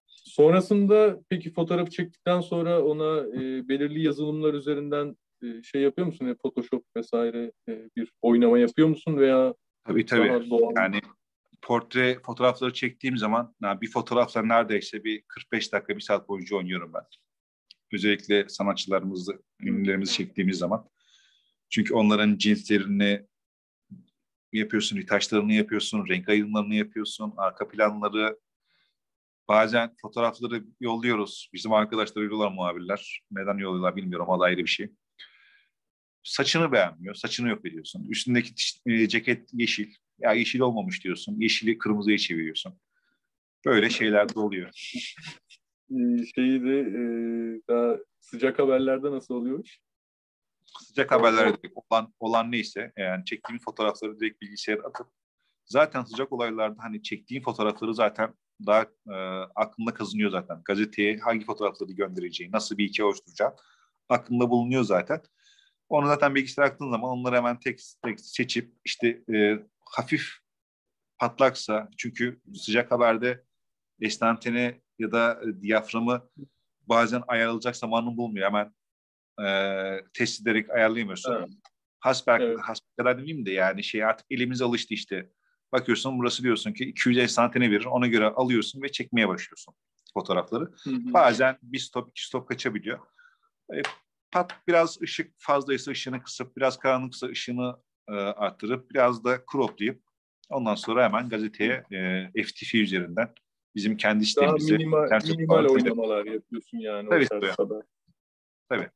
Sonrasında peki fotoğrafı çektikten sonra ona e, belirli yazılımlar üzerinden e, şey yapıyor musun? E, Photoshop vesaire e, bir oynama yapıyor musun veya Tabii tabii. Yani portre fotoğrafları çektiğim zaman yani bir fotoğrafla neredeyse bir 45 dakika, bir saat boyunca oynuyorum ben. Özellikle sanatçılarımızı, ünlülerimizi çektiğimiz zaman. Çünkü onların cinslerini yapıyorsun, ritaçlarını yapıyorsun, renk ayrımlarını yapıyorsun, arka planları. Bazen fotoğrafları yolluyoruz. Bizim arkadaşlar yolluyorlar muhabirler. Neden yolluyorlar bilmiyorum. O da ayrı bir şey. Saçını beğenmiyor. Saçını yok ediyorsun. Üstündeki e, ceket yeşil. Ya yeşil olmamış diyorsun. Yeşili kırmızıya çeviriyorsun. Böyle şeyler de oluyor. e, şeyi de e, daha sıcak haberlerde nasıl oluyor iş? Sıcak haberlere direkt olan, olan neyse yani çektiğim fotoğrafları direkt bilgisayara atıp zaten sıcak olaylarda hani çektiğim fotoğrafları zaten daha e, aklında kazınıyor zaten. Gazeteye hangi fotoğrafları göndereceği, nasıl bir hikaye oluşturacağım aklında bulunuyor zaten. Onu zaten bilgisayara attığın zaman onları hemen tek tek seçip işte e, hafif patlaksa çünkü sıcak haberde estanteni ya da diyaframı bazen ayarlayacak zamanını bulmuyor. Hemen e, test ederek ayarlayamıyorsun. Evet. Hasbel, evet. hasbel demeyeyim de yani şey artık elimiz alıştı işte. Bakıyorsun burası diyorsun ki 250 santene verir. Ona göre alıyorsun ve çekmeye başlıyorsun fotoğrafları. Hı hı. Bazen bir stop iki stop kaçabiliyor. E, pat biraz ışık fazlaysa ışığını kısıp biraz karanlıksa ışığını e, arttırıp biraz da croplayıp ondan sonra hemen gazeteye e, FTP üzerinden bizim kendi sitemizi Daha minimal, minimal oynamalar yapıyorsun yani. Tabii tabii. Tabii.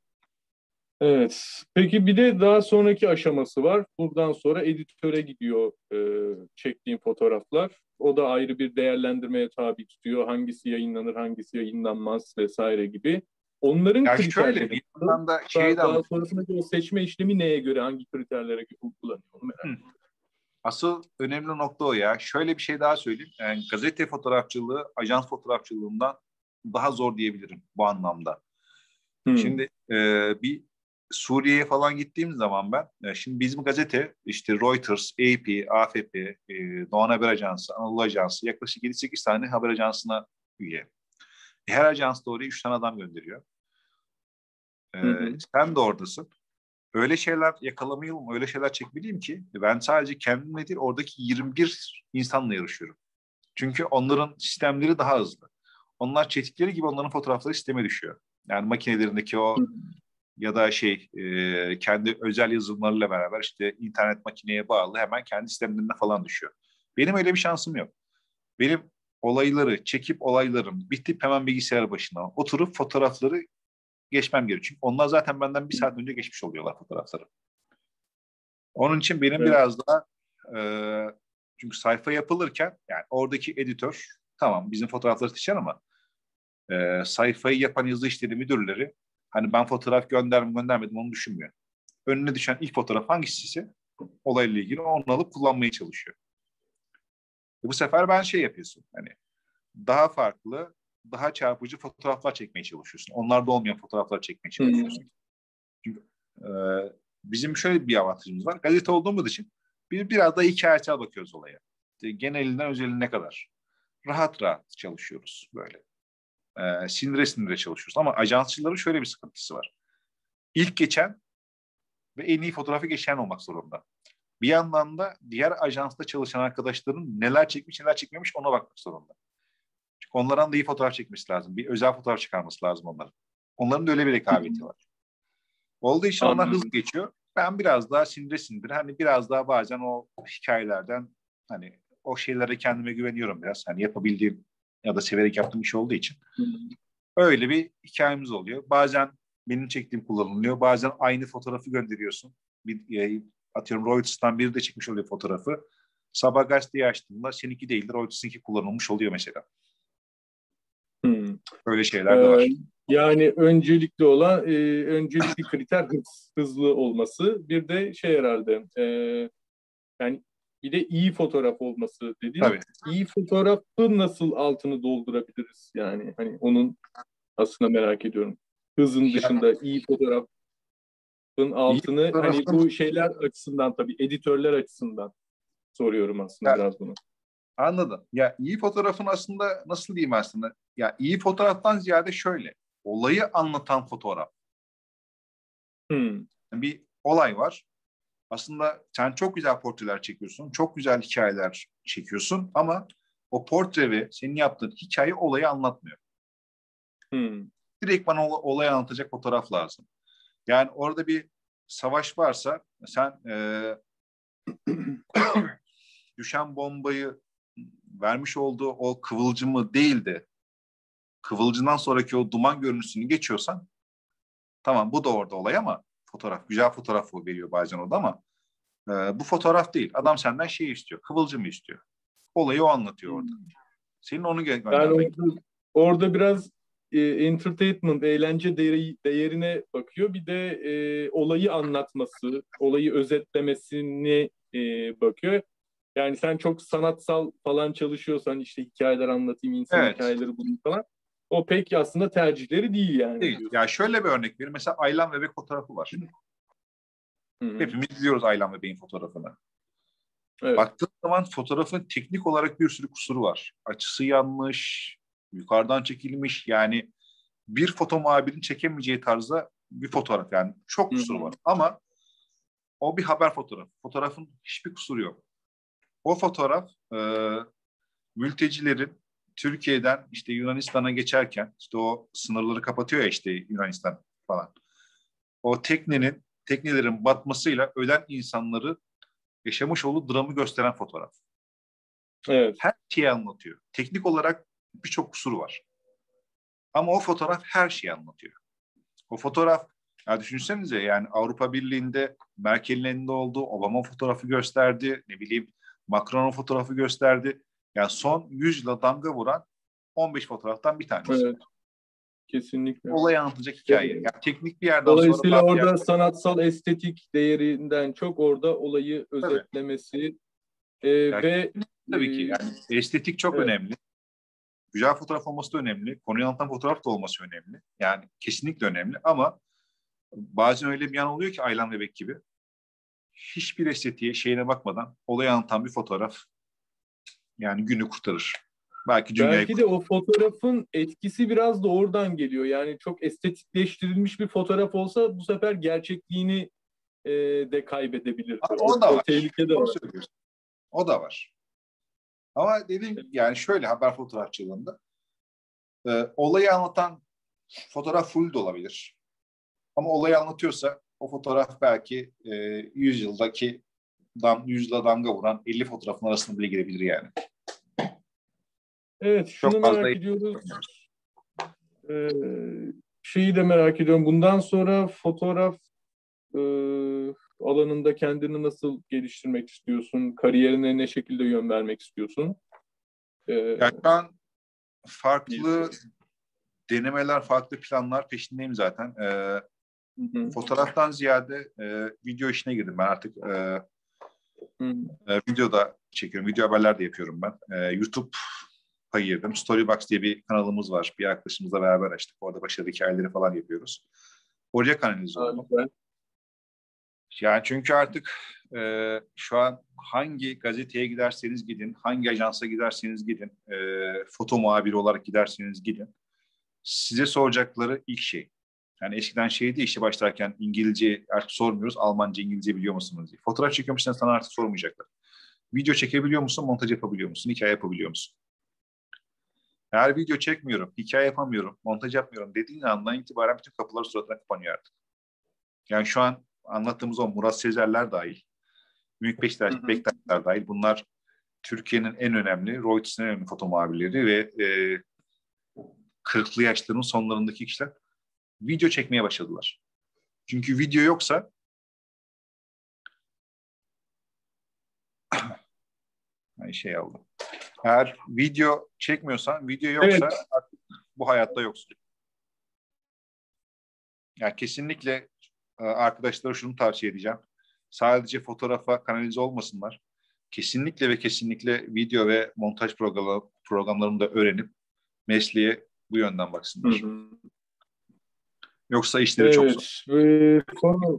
Evet. Peki bir de daha sonraki aşaması var. Buradan sonra editöre gidiyor e, çektiğim fotoğraflar. O da ayrı bir değerlendirmeye tabi tutuyor. Hangisi yayınlanır, hangisi yayınlanmaz vesaire gibi. Onların ya kriterleri. Şöyle, bir yandan da şeyi daha, daha sonrasında o seçme işlemi neye göre, hangi kriterlere göre kullanıyor? Onu Asıl önemli nokta o ya. Şöyle bir şey daha söyleyeyim. Yani gazete fotoğrafçılığı, ajans fotoğrafçılığından daha zor diyebilirim bu anlamda. Hmm. Şimdi e, bir Suriye'ye falan gittiğim zaman ben, e, şimdi bizim gazete işte Reuters, AP, AFP, e, Doğan Haber Ajansı, Anadolu Ajansı yaklaşık 7-8 tane haber ajansına üye. Her ajans da oraya 3 tane adam gönderiyor. E, hı hı. Sen de oradasın. Öyle şeyler yakalamayalım, öyle şeyler çekmeliyim ki ben sadece kendimle değil oradaki 21 insanla yarışıyorum. Çünkü onların sistemleri daha hızlı. Onlar çektikleri gibi onların fotoğrafları sisteme düşüyor. Yani makinelerindeki o ya da şey e, kendi özel yazılımlarıyla beraber işte internet makineye bağlı hemen kendi sistemlerine falan düşüyor. Benim öyle bir şansım yok. Benim olayları çekip olaylarım bitip hemen bilgisayar başına oturup fotoğrafları geçmem gerekiyor. Çünkü onlar zaten benden bir saat önce geçmiş oluyorlar fotoğrafları. Onun için benim evet. biraz daha e, çünkü sayfa yapılırken yani oradaki editör tamam bizim fotoğrafları seçer ama e, sayfayı yapan yazı işleri müdürleri Hani ben fotoğraf gönderdim göndermedim onu düşünmüyor. Önüne düşen ilk fotoğraf hangisi olayla ilgili onu alıp kullanmaya çalışıyor. E bu sefer ben şey yapıyorsun hani daha farklı, daha çarpıcı fotoğraflar çekmeye çalışıyorsun. Onlarda olmayan fotoğraflar çekmeye çalışıyorsun. Çünkü e, bizim şöyle bir avantajımız var. Gazete olduğumuz için bir biraz da hikayesel bakıyoruz olaya. Genelinden özeline kadar. Rahat rahat çalışıyoruz böyle e, sinire sinire çalışıyoruz. Ama ajansçıların şöyle bir sıkıntısı var. İlk geçen ve en iyi fotoğrafı geçen olmak zorunda. Bir yandan da diğer ajansta çalışan arkadaşların neler çekmiş neler çekmemiş ona bakmak zorunda. Çünkü onların da iyi fotoğraf çekmesi lazım. Bir özel fotoğraf çıkarması lazım onların. Onların da öyle bir rekabeti var. Olduğu için onlar hızlı geçiyor. Ben biraz daha sinire sindir. Hani biraz daha bazen o hikayelerden hani o şeylere kendime güveniyorum biraz. Hani yapabildiğim ya da severek yaptığım iş olduğu için. Öyle bir hikayemiz oluyor. Bazen benim çektiğim kullanılıyor. Bazen aynı fotoğrafı gönderiyorsun. Bir, e, atıyorum Reuters'tan biri de çekmiş oluyor fotoğrafı. Sabah gazeteyi açtığımda seninki değildir, Reuters'ınki kullanılmış oluyor mesela. Hmm. Öyle şeyler de var. Ee, yani öncelikli olan, e, öncelikli kriter hız, hızlı olması. Bir de şey herhalde, e, yani bir de iyi fotoğraf olması dedi. Tabii. İyi fotoğrafı nasıl altını doldurabiliriz? Yani hani onun aslında merak ediyorum. Hızın dışında iyi fotoğrafın altını iyi hani bu şeyler açısından tabii editörler açısından soruyorum aslında ya, biraz bunu. Anladım. Ya iyi fotoğrafın aslında nasıl diyeyim aslında? Ya iyi fotoğraftan ziyade şöyle. Olayı anlatan fotoğraf. Hmm. Bir olay var aslında sen çok güzel portreler çekiyorsun, çok güzel hikayeler çekiyorsun ama o portre ve senin yaptığın hikaye olayı anlatmıyor. Hmm. Direkt bana olayı anlatacak fotoğraf lazım. Yani orada bir savaş varsa sen e, düşen bombayı vermiş olduğu o kıvılcımı değil de kıvılcından sonraki o duman görüntüsünü geçiyorsan tamam bu da orada olay ama fotoğraf. Güzel fotoğraf veriyor bazen o da ama e, bu fotoğraf değil. Adam senden şey istiyor. Kıvılcımı istiyor. Olayı o anlatıyor orada. Senin onu göndermek. Yani orada, orada biraz e, entertainment, eğlence değeri, değerine bakıyor. Bir de e, olayı anlatması, olayı özetlemesine e, bakıyor. Yani sen çok sanatsal falan çalışıyorsan işte hikayeler anlatayım, insan evet. hikayeleri bulayım falan. O pek aslında tercihleri değil yani. Değil. Ya şöyle bir örnek vereyim. Mesela Aylan Bebek fotoğrafı var. Hı hı. Hepimiz biliyoruz Aylan ve Bey'in fotoğrafını. Evet. Baktığın zaman fotoğrafın teknik olarak bir sürü kusuru var. Açısı yanlış, yukarıdan çekilmiş. Yani bir foto muhabirin çekemeyeceği tarzda bir fotoğraf yani çok kusuru var. Ama o bir haber fotoğrafı. Fotoğrafın hiçbir kusuru yok. O fotoğraf e, mültecilerin Türkiye'den işte Yunanistan'a geçerken işte o sınırları kapatıyor ya işte Yunanistan falan. O teknenin teknelerin batmasıyla ölen insanları yaşamış olduğu dramı gösteren fotoğraf. Evet. Her şeyi anlatıyor. Teknik olarak birçok kusuru var. Ama o fotoğraf her şeyi anlatıyor. O fotoğraf ya düşünsenize yani Avrupa Birliği'nde Merkel'in elinde olduğu Obama fotoğrafı gösterdi. Ne bileyim Macron'un fotoğrafı gösterdi. Yani son 100 yıla damga vuran 15 fotoğraftan bir tanesi. Evet. Kesinlikle. Olayı anlatacak hikaye. Yani teknik bir yerden Dolayısıyla sonra... orada sanatsal estetik değerinden çok orada olayı özetlemesi e, ve Tabii ki e, yani estetik çok Evet. önemli. Güzel fotoğraf olması da önemli. Konuyu anlatan fotoğraf da olması önemli. Yani kesinlikle önemli ama bazen öyle bir yan oluyor ki Aylan Bebek gibi. Hiçbir estetiğe şeyine bakmadan olayı anlatan bir fotoğraf yani günü kurtarır. Belki dünyayı Belki de o fotoğrafın etkisi biraz da oradan geliyor. Yani çok estetikleştirilmiş bir fotoğraf olsa bu sefer gerçekliğini e, de kaybedebilir. Ama o da var. tehlike de var. söylüyorsun. O da var. Ama dediğim gibi yani şöyle haber fotoğrafçılığında e, olayı anlatan fotoğraf full de olabilir. Ama olayı anlatıyorsa o fotoğraf belki e, 100 yıldaki dam, 100 yıla damga vuran 50 fotoğrafın arasında bile girebilir yani. Evet, şunu Çok merak ediyoruz. Ee, şeyi de merak ediyorum. Bundan sonra fotoğraf e, alanında kendini nasıl geliştirmek istiyorsun? Kariyerine ne şekilde yön vermek istiyorsun? Ee, Yani ben farklı denemeler, farklı planlar peşindeyim zaten. E, hı, fotoğraftan ziyade e, video işine girdim ben artık. E, hı. E, video da çekiyorum. Video haberler de yapıyorum ben. E, YouTube payı girdim. Storybox diye bir kanalımız var. Bir arkadaşımızla beraber açtık. Orada başarılı hikayeleri falan yapıyoruz. Oraya kanalize oldum. Yani çünkü artık e, şu an hangi gazeteye giderseniz gidin, hangi ajansa giderseniz gidin, e, foto muhabiri olarak giderseniz gidin. Size soracakları ilk şey. Yani eskiden şeydi işte başlarken İngilizce artık sormuyoruz. Almanca, İngilizce biliyor musunuz diye. Fotoğraf çekiyormuşsan sana artık sormayacaklar. Video çekebiliyor musun? Montaj yapabiliyor musun? Hikaye yapabiliyor musun? Eğer video çekmiyorum, hikaye yapamıyorum, montaj yapmıyorum dediğin andan itibaren bütün kapılar suratına kapanıyor artık. Yani şu an anlattığımız o Murat Sezerler dahil, Büyük Beşiktaş. Bektaşlar dahil bunlar Türkiye'nin en önemli, Reuters'ın en önemli foto muhabirleri ve e, 40'lı yaşlarının sonlarındaki kişiler video çekmeye başladılar. Çünkü video yoksa şey aldım. Eğer video çekmiyorsan, video yoksa Evet. artık bu hayatta yoksun. Yani kesinlikle arkadaşlara şunu tavsiye edeceğim. Sadece fotoğrafa kanalize olmasınlar. Kesinlikle ve kesinlikle video ve montaj programı, programlarını da öğrenip mesleğe bu yönden Hı baksınlar. hı. Yoksa işleri çok zor. Evet. Ve son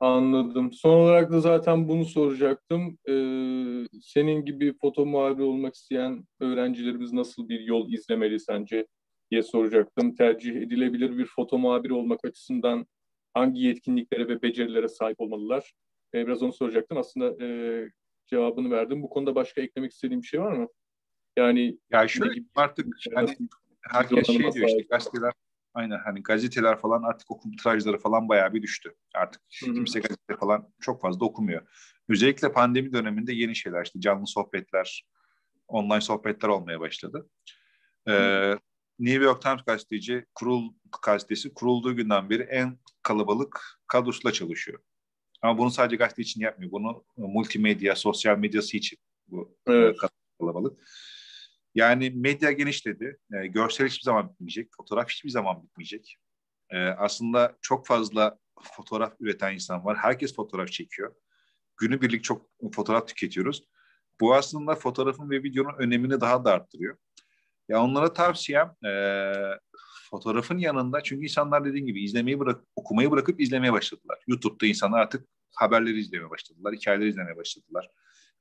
anladım. Son olarak da zaten bunu soracaktım. Ee, senin gibi foto muhabiri olmak isteyen öğrencilerimiz nasıl bir yol izlemeli sence diye soracaktım. Tercih edilebilir bir foto muhabiri olmak açısından hangi yetkinliklere ve becerilere sahip olmalılar? Ee, biraz onu soracaktım. Aslında e, cevabını verdim. Bu konuda başka eklemek istediğim bir şey var mı? Yani Yani şöyle gibi- artık hani herkes şey diyor işte gazeteler aynen hani gazeteler falan artık okum tirajları falan bayağı bir düştü. Artık Hı hı. kimse gazete falan çok fazla okumuyor. Özellikle pandemi döneminde yeni şeyler işte canlı sohbetler, online sohbetler olmaya başladı. Ee, New York Times gazeteci kurul gazetesi kurulduğu günden beri en kalabalık kadrosuyla çalışıyor. Ama bunu sadece gazete için yapmıyor. Bunu multimedya, sosyal medyası için bu Evet. e, kalabalık. Yani medya genişledi. E, görsel hiçbir zaman bitmeyecek. Fotoğraf hiçbir zaman bitmeyecek. E, aslında çok fazla fotoğraf üreten insan var. Herkes fotoğraf çekiyor. Günübirlik çok fotoğraf tüketiyoruz. Bu aslında fotoğrafın ve videonun önemini daha da arttırıyor. Ya onlara tavsiyem e, fotoğrafın yanında çünkü insanlar dediğim gibi izlemeyi bırak okumayı bırakıp izlemeye başladılar. YouTube'da insanlar artık haberleri izlemeye başladılar, hikayeleri izlemeye başladılar.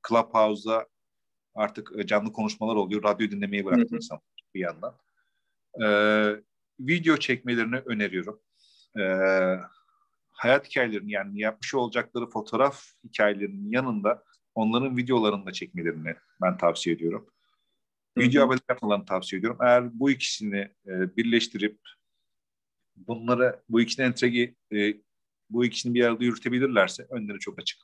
Clubhouse'da artık e, canlı konuşmalar oluyor, radyo dinlemeyi bıraktı insan bir yandan. Ee, video çekmelerini öneriyorum. Ee, hayat hikayelerini yani yapmış olacakları fotoğraf hikayelerinin yanında onların videolarını da çekmelerini ben tavsiye ediyorum. Video haberler yapmalarını tavsiye ediyorum. Eğer bu ikisini e, birleştirip bunları bu ikisini entegre e, bu ikisini bir arada yürütebilirlerse önleri çok açık.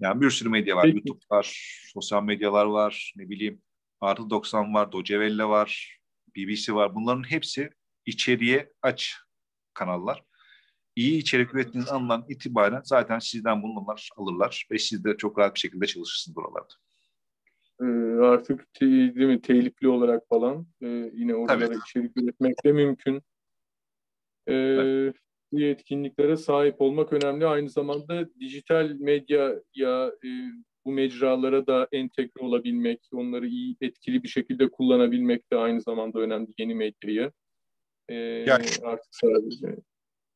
Yani bir sürü medya var. Peki. YouTube var, sosyal medyalar var, ne bileyim Artı 90 var, Docevelle var, BBC var. Bunların hepsi içeriye aç kanallar. İyi içerik ürettiğiniz andan itibaren zaten sizden bunlar alırlar ve siz de çok rahat bir şekilde çalışırsınız buralarda. Ee, artık değil mi telifli olarak falan e, yine oralara Tabii. içerik üretmek de mümkün. Ee, Bu yetkinliklere sahip olmak önemli. Aynı zamanda dijital medyaya e, bu mecralara da entegre olabilmek, onları iyi etkili bir şekilde kullanabilmek de aynı zamanda önemli yeni medyayı. Ee, Yani- artık sadece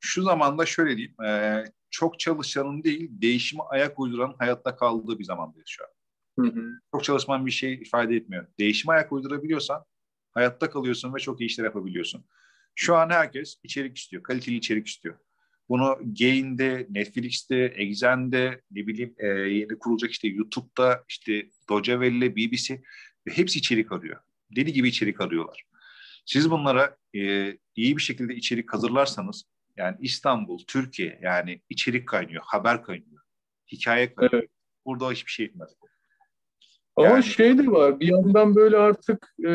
Şu zamanda şöyle diyeyim, e, çok çalışanın değil, değişime ayak uyduran hayatta kaldığı bir zamandayız şu an. Hı hı. Çok çalışman bir şey ifade etmiyor. Değişime ayak uydurabiliyorsan hayatta kalıyorsun ve çok iyi işler yapabiliyorsun. Şu an herkes içerik istiyor, kaliteli içerik istiyor. Bunu Gain'de, Netflix'te, Exxen'de, ne bileyim e, yeni kurulacak işte YouTube'da, işte Docevelle, BBC ve hepsi içerik arıyor. Deli gibi içerik arıyorlar. Siz bunlara e, iyi bir şekilde içerik hazırlarsanız, yani İstanbul, Türkiye yani içerik kaynıyor, haber kaynıyor, hikaye kaynıyor. Evet. Burada hiçbir şey etmez. Ama Yani- şey de var bir yandan böyle artık e,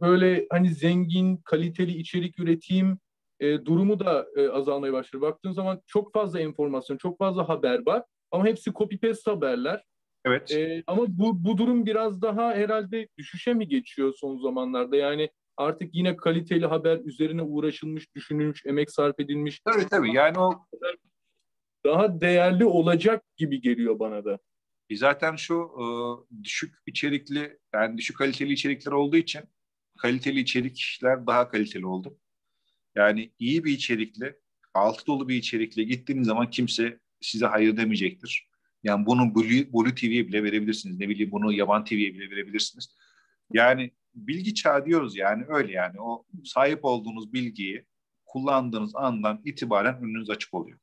böyle hani zengin kaliteli içerik üreteyim e, durumu da e, azalmaya başladı. Baktığın zaman çok fazla enformasyon, çok fazla haber var ama hepsi copy paste haberler. Evet. E, ama bu bu durum biraz daha herhalde düşüşe mi geçiyor son zamanlarda? Yani artık yine kaliteli haber üzerine uğraşılmış, düşünülmüş, emek sarf edilmiş Tabii tabii. Yani o daha değerli olacak gibi geliyor bana da. E zaten şu e, düşük içerikli yani düşük kaliteli içerikler olduğu için kaliteli içerikler daha kaliteli oldu. Yani iyi bir içerikle, altı dolu bir içerikle gittiğiniz zaman kimse size hayır demeyecektir. Yani bunu Blue, Blue TV'ye bile verebilirsiniz. Ne bileyim bunu Yaban TV'ye bile verebilirsiniz. Yani bilgi çağı diyoruz yani öyle yani. O sahip olduğunuz bilgiyi kullandığınız andan itibaren önünüz açık oluyor.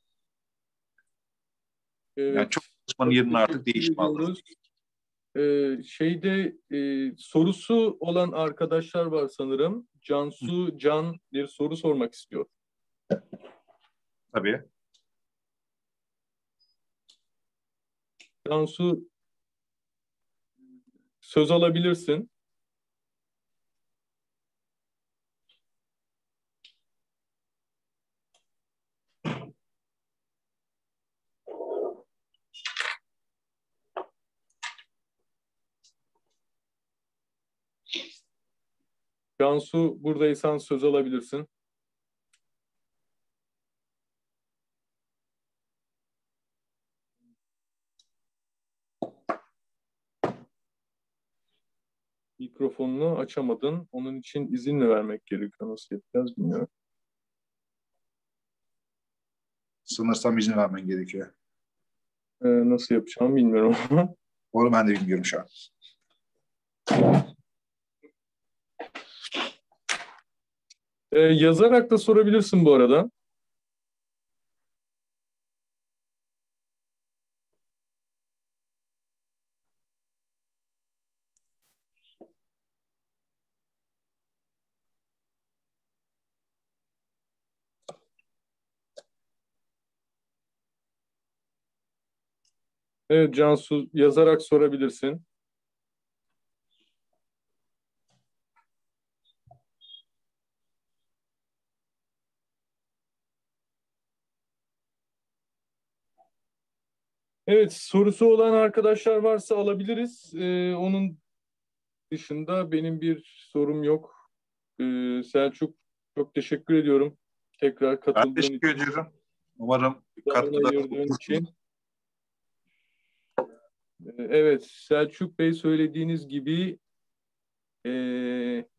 Evet. Yani çok çalışmanın yerine artık ediyoruz. Ee, şeyde e, sorusu olan arkadaşlar var sanırım. Cansu Can bir soru sormak istiyor. Tabii. Cansu söz alabilirsin. Cansu buradaysan söz alabilirsin. Mikrofonunu açamadın. Onun için izin mi vermek gerekiyor? Nasıl yapacağız bilmiyorum. Sanırsam izin vermen gerekiyor. Ee, nasıl yapacağımı bilmiyorum ama. Onu ben de bilmiyorum şu an. Ee, yazarak da sorabilirsin bu arada. Evet Cansu yazarak sorabilirsin. Evet, sorusu olan arkadaşlar varsa alabiliriz. Ee, onun dışında benim bir sorum yok. Ee, Selçuk, çok teşekkür ediyorum. Tekrar Ben katıldığın teşekkür için, ediyorum. Umarım katkıda için. Ee, Evet, Selçuk Bey söylediğiniz gibi e,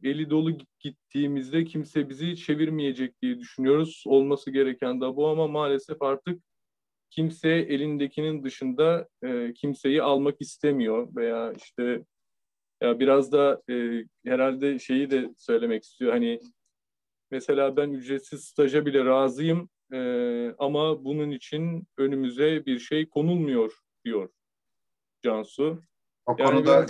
eli dolu gittiğimizde kimse bizi çevirmeyecek diye düşünüyoruz. Olması gereken de bu ama maalesef artık kimse elindekinin dışında e, kimseyi almak istemiyor veya işte ya biraz da e, herhalde şeyi de söylemek istiyor. Hani mesela ben ücretsiz staja bile razıyım e, ama bunun için önümüze bir şey konulmuyor diyor Cansu. O Yani konuda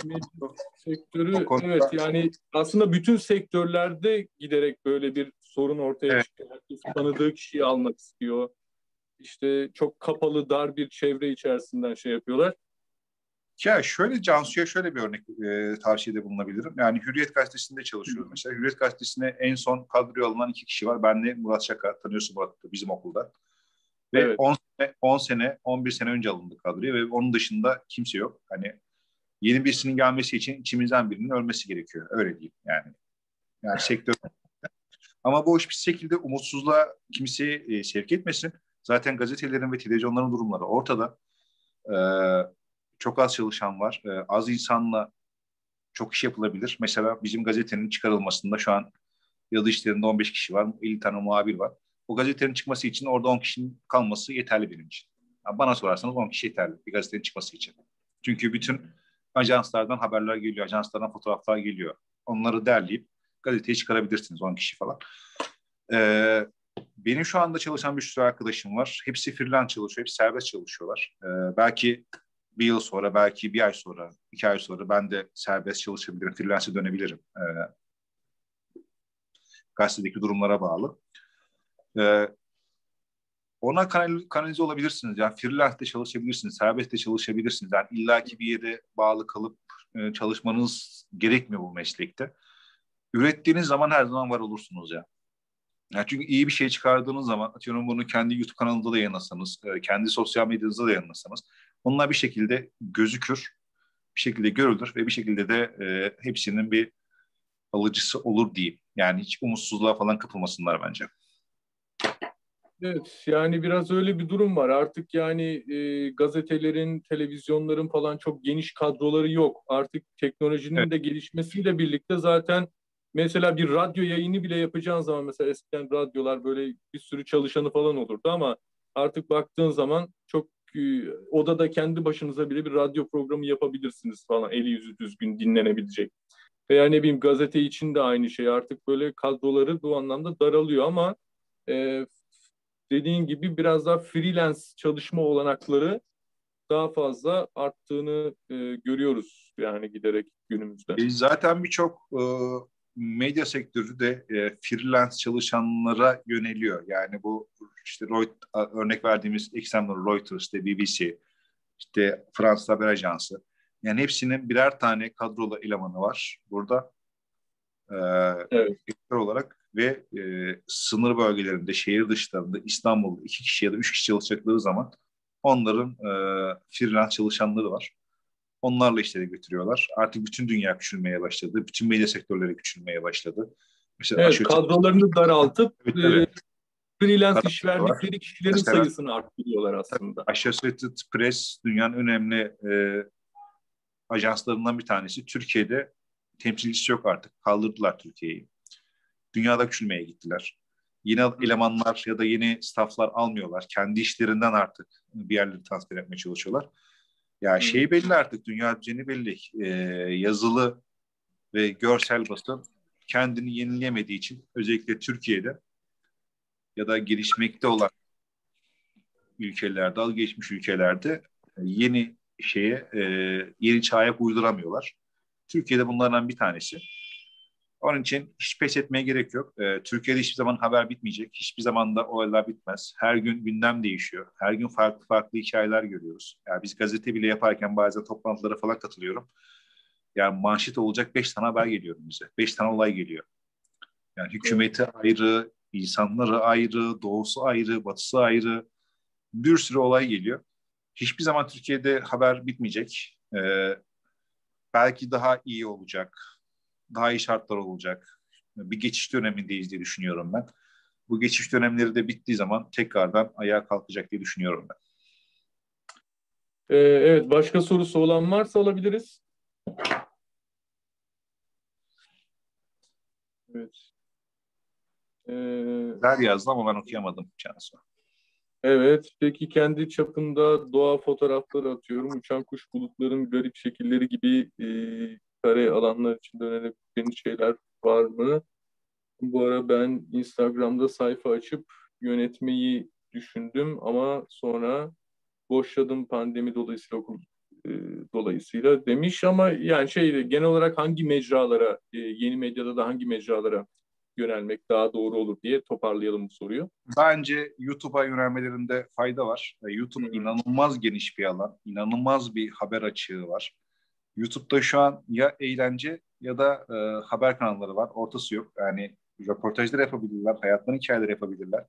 sektörü o konuda- evet yani aslında bütün sektörlerde giderek böyle bir sorun ortaya Evet. çıkıyor. Herkes tanıdığı kişiyi almak istiyor. İşte çok kapalı dar bir çevre içerisinden şey yapıyorlar. Ya şöyle Cansu'ya şöyle bir örnek e, tavsiyede bulunabilirim. Yani Hürriyet Gazetesi'nde çalışıyorum mesela. Hürriyet Gazetesi'ne en son kadroya alınan iki kişi var. Benle Murat Şaka. Tanıyorsun Murat'ı bizim okulda. Ve Evet. 10 sene, 10 sene, 11 sene önce alındı kadroya ve onun dışında kimse yok. Hani yeni birisinin gelmesi için içimizden birinin ölmesi gerekiyor. Öyle diyeyim yani. Yani sektör. Ama bu hiçbir şekilde umutsuzluğa kimseyi e, sevk etmesin. Zaten gazetelerin ve televizyonların durumları ortada. Ee, çok az çalışan var. Ee, az insanla çok iş yapılabilir. Mesela bizim gazetenin çıkarılmasında şu an yazı işlerinde 15 kişi var. 50 tane muhabir var. O gazetenin çıkması için orada 10 kişinin kalması yeterli benim için. Yani bana sorarsanız 10 kişi yeterli bir gazetenin çıkması için. Çünkü bütün ajanslardan haberler geliyor, ajanslardan fotoğraflar geliyor. Onları derleyip gazeteye çıkarabilirsiniz 10 kişi falan. Ee, benim şu anda çalışan bir sürü arkadaşım var. Hepsi freelance çalışıyor, hepsi serbest çalışıyorlar. Ee, belki bir yıl sonra, belki bir ay sonra, iki ay sonra ben de serbest çalışabilirim, freelance'e dönebilirim. Ee, gazetedeki durumlara bağlı. Ee, ona kanal, kanalize olabilirsiniz. Yani freelance'de çalışabilirsiniz, serbestte çalışabilirsiniz. Yani illaki bir yere bağlı kalıp e, çalışmanız gerekmiyor bu meslekte. Ürettiğiniz zaman her zaman var olursunuz ya. Yani çünkü iyi bir şey çıkardığınız zaman, atıyorum bunu kendi YouTube kanalınızda da yayınlasanız, e, kendi sosyal medyanızda da yayınlasanız, onlar bir şekilde gözükür, bir şekilde görülür ve bir şekilde de e, hepsinin bir alıcısı olur diyeyim. Yani hiç umutsuzluğa falan kapılmasınlar bence. Evet yani biraz öyle bir durum var. Artık yani e, gazetelerin, televizyonların falan çok geniş kadroları yok. Artık teknolojinin Evet. de gelişmesiyle birlikte zaten mesela bir radyo yayını bile yapacağın zaman mesela eskiden radyolar böyle bir sürü çalışanı falan olurdu ama artık baktığın zaman çok e, odada kendi başınıza bile bir radyo programı yapabilirsiniz falan eli yüzü düzgün dinlenebilecek. Veya ne bileyim gazete için de aynı şey artık böyle kadroları bu anlamda daralıyor ama e, dediğin gibi biraz daha freelance çalışma olanakları daha fazla arttığını e, görüyoruz yani giderek günümüzde. E, zaten birçok e, medya sektörü de e, freelance çalışanlara yöneliyor. Yani bu işte Reut- örnek verdiğimiz example Reuters, işte BBC, işte Fransız Haber Ajansı. Yani hepsinin birer tane kadrolu elemanı var burada. E, Evet. olarak ve e, sınır bölgelerinde, şehir dışlarında İstanbul'da iki kişi ya da üç kişi çalışacakları zaman onların e, freelance çalışanları var. Onlarla işleri götürüyorlar. Artık bütün dünya küçülmeye başladı. Bütün medya sektörleri küçülmeye başladı. Mesela Evet, kadrolarını daraltıp Evet, e, evet. freelance Kadro iş verdikleri kişilerin Mesela- sayısını arttırıyorlar aslında. Associated Press dünyanın önemli e, ajanslarından bir tanesi. Türkiye'de temsilcisi yok artık. Kaldırdılar Türkiye'yi. Dünyada küçülmeye gittiler. Yeni elemanlar ya da yeni stafflar almıyorlar. Kendi işlerinden artık bir yerleri transfer etmeye çalışıyorlar. Ya şey belli artık, dünya düzeni belli. E, yazılı ve görsel basın kendini yenileyemediği için özellikle Türkiye'de ya da gelişmekte olan ülkelerde, al geçmiş ülkelerde e, yeni şeye, e, yeni çağa uyduramıyorlar. Türkiye'de bunlardan bir tanesi. Onun için hiç pes etmeye gerek yok. E, Türkiye'de hiçbir zaman haber bitmeyecek. Hiçbir zaman da olaylar bitmez. Her gün gündem değişiyor. Her gün farklı farklı hikayeler görüyoruz. Yani biz gazete bile yaparken bazen toplantılara falan katılıyorum. Yani manşet olacak beş tane haber geliyor bize. Beş tane olay geliyor. Yani hükümeti ayrı, insanları ayrı, doğusu ayrı, batısı ayrı. Bir sürü olay geliyor. Hiçbir zaman Türkiye'de haber bitmeyecek. Ee, belki daha iyi olacak. Daha iyi şartlar olacak. Bir geçiş dönemindeyiz diye düşünüyorum ben. Bu geçiş dönemleri de bittiği zaman tekrardan ayağa kalkacak diye düşünüyorum ben. E, evet, başka sorusu olan varsa alabiliriz. Evet. Ee, yazdı ama ben okuyamadım Cansu. evet. Peki kendi çapında doğa fotoğrafları atıyorum. Uçan kuş bulutların garip şekilleri gibi e, kare alanlar içinde önerebileceğiniz şeyler var mı? Bu ara ben Instagram'da sayfa açıp yönetmeyi düşündüm ama sonra boşladım pandemi dolayısıyla okul e, dolayısıyla demiş ama yani şey genel olarak hangi mecralara e, yeni medyada da hangi mecralara yönelmek daha doğru olur diye toparlayalım bu soruyu. Bence YouTube'a yönelmelerinde fayda var. E, YouTube inanılmaz geniş bir alan. inanılmaz bir haber açığı var. YouTube'da şu an ya eğlence ya da e, haber kanalları var. Ortası yok. Yani röportajlar yapabilirler, hayatlarının hikayeleri yapabilirler.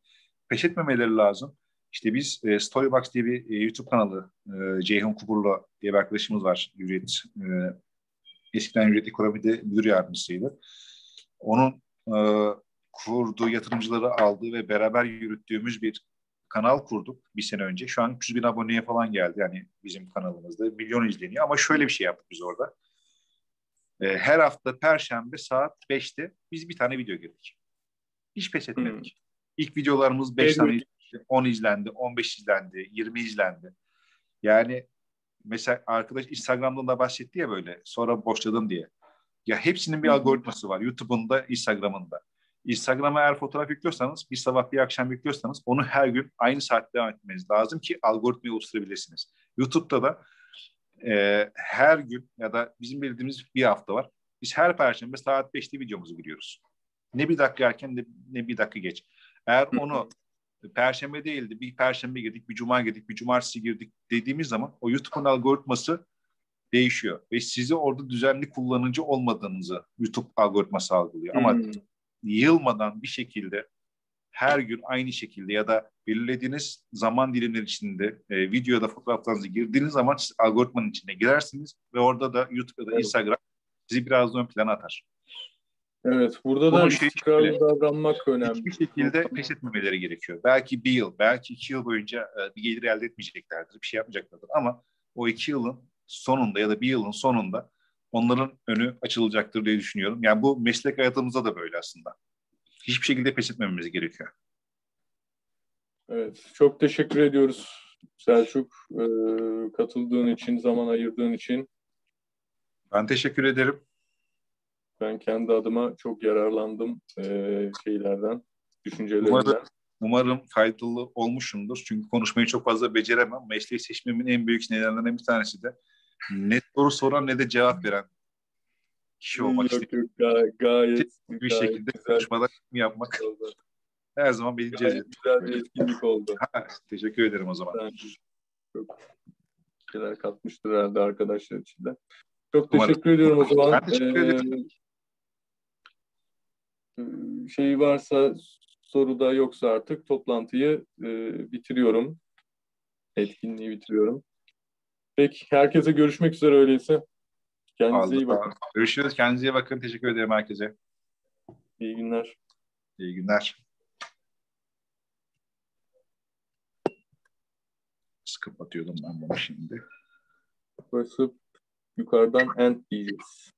Peş etmemeleri lazım. İşte biz e, Storybox diye bir e, YouTube kanalı, e, Ceyhun Kuburlu diye bir arkadaşımız var. Hürriyet, e, eskiden Hürriyet Ekonomi'de müdür yardımcısıydı. Onun e, kurduğu, yatırımcıları aldığı ve beraber yürüttüğümüz bir kanal kurduk bir sene önce. Şu an 300 bin aboneye falan geldi yani bizim kanalımızda. Milyon izleniyor ama şöyle bir şey yaptık biz orada. E, her hafta Perşembe saat 5'te biz bir tane video girdik. Hiç pes etmedik. İlk videolarımız 5 Evet. tane izlendi, 10 izlendi, 15 izlendi, 20 izlendi. Yani mesela arkadaş Instagram'dan da bahsetti ya böyle sonra boşladım diye. Ya hepsinin bir algoritması var. YouTube'un da Instagram'ın da. Instagram'a eğer fotoğraf yüklüyorsanız, bir sabah bir akşam yüklüyorsanız onu her gün aynı saatte devam etmeniz lazım ki algoritmayı oluşturabilirsiniz. YouTube'da da e, her gün ya da bizim bildiğimiz bir hafta var. Biz her perşembe saat 5'te videomuzu giriyoruz. Ne bir dakika erken ne, ne bir dakika geç. Eğer onu perşembe değildi, bir perşembe girdik, bir cuma girdik, bir cumartesi girdik dediğimiz zaman o YouTube'un algoritması değişiyor. Ve sizi orada düzenli kullanıcı olmadığınızı YouTube algoritması algılıyor. Ama Hmm. Yılmadan bir şekilde her gün aynı şekilde ya da belirlediğiniz zaman dilimleri içinde e, video ya da fotoğraflarınızı girdiğiniz zaman siz algoritmanın içine girersiniz ve orada da YouTube ya da Evet. Instagram sizi biraz ön plana atar. Evet, burada da Bunun istikrarlı şöyle, davranmak önemli. Hiçbir şekilde pes etmemeleri gerekiyor. Belki bir yıl, belki iki yıl boyunca e, bir gelir elde etmeyeceklerdir, bir şey yapmayacaklardır. Ama o iki yılın sonunda ya da bir yılın sonunda onların önü açılacaktır diye düşünüyorum. Yani bu meslek hayatımızda da böyle aslında. Hiçbir şekilde pes etmememiz gerekiyor. Evet, çok teşekkür ediyoruz Selçuk e, katıldığın için, zaman ayırdığın için. Ben teşekkür ederim. Ben kendi adıma çok yararlandım e, şeylerden, düşüncelerinden. Umarım, umarım faydalı olmuşumdur. Çünkü konuşmayı çok fazla beceremem. Mesleği seçmemin en büyük nedenlerinden bir tanesi de ne soru soran ne de cevap veren kişi olmak Yok, ga- gayet, Bir gayet şekilde güzel konuşmalar yapmak oldu. her zaman Gayet cezbim. güzel bir etkinlik oldu. Teşekkür ederim o zaman. Çok şeyler katmıştır herhalde arkadaşlar için de. Çok Umarım. teşekkür ediyorum o zaman. Ben teşekkür ederim. Ee, şey varsa soruda yoksa artık toplantıyı e, bitiriyorum. Etkinliği bitiriyorum. Peki herkese görüşmek üzere öyleyse. Kendinize iyi bakın. Görüşürüz. Kendinize iyi bakın. Teşekkür ederim herkese. İyi günler. İyi günler. Kapatıyordum ben bunu şimdi. Basıp yukarıdan end diyeceğiz.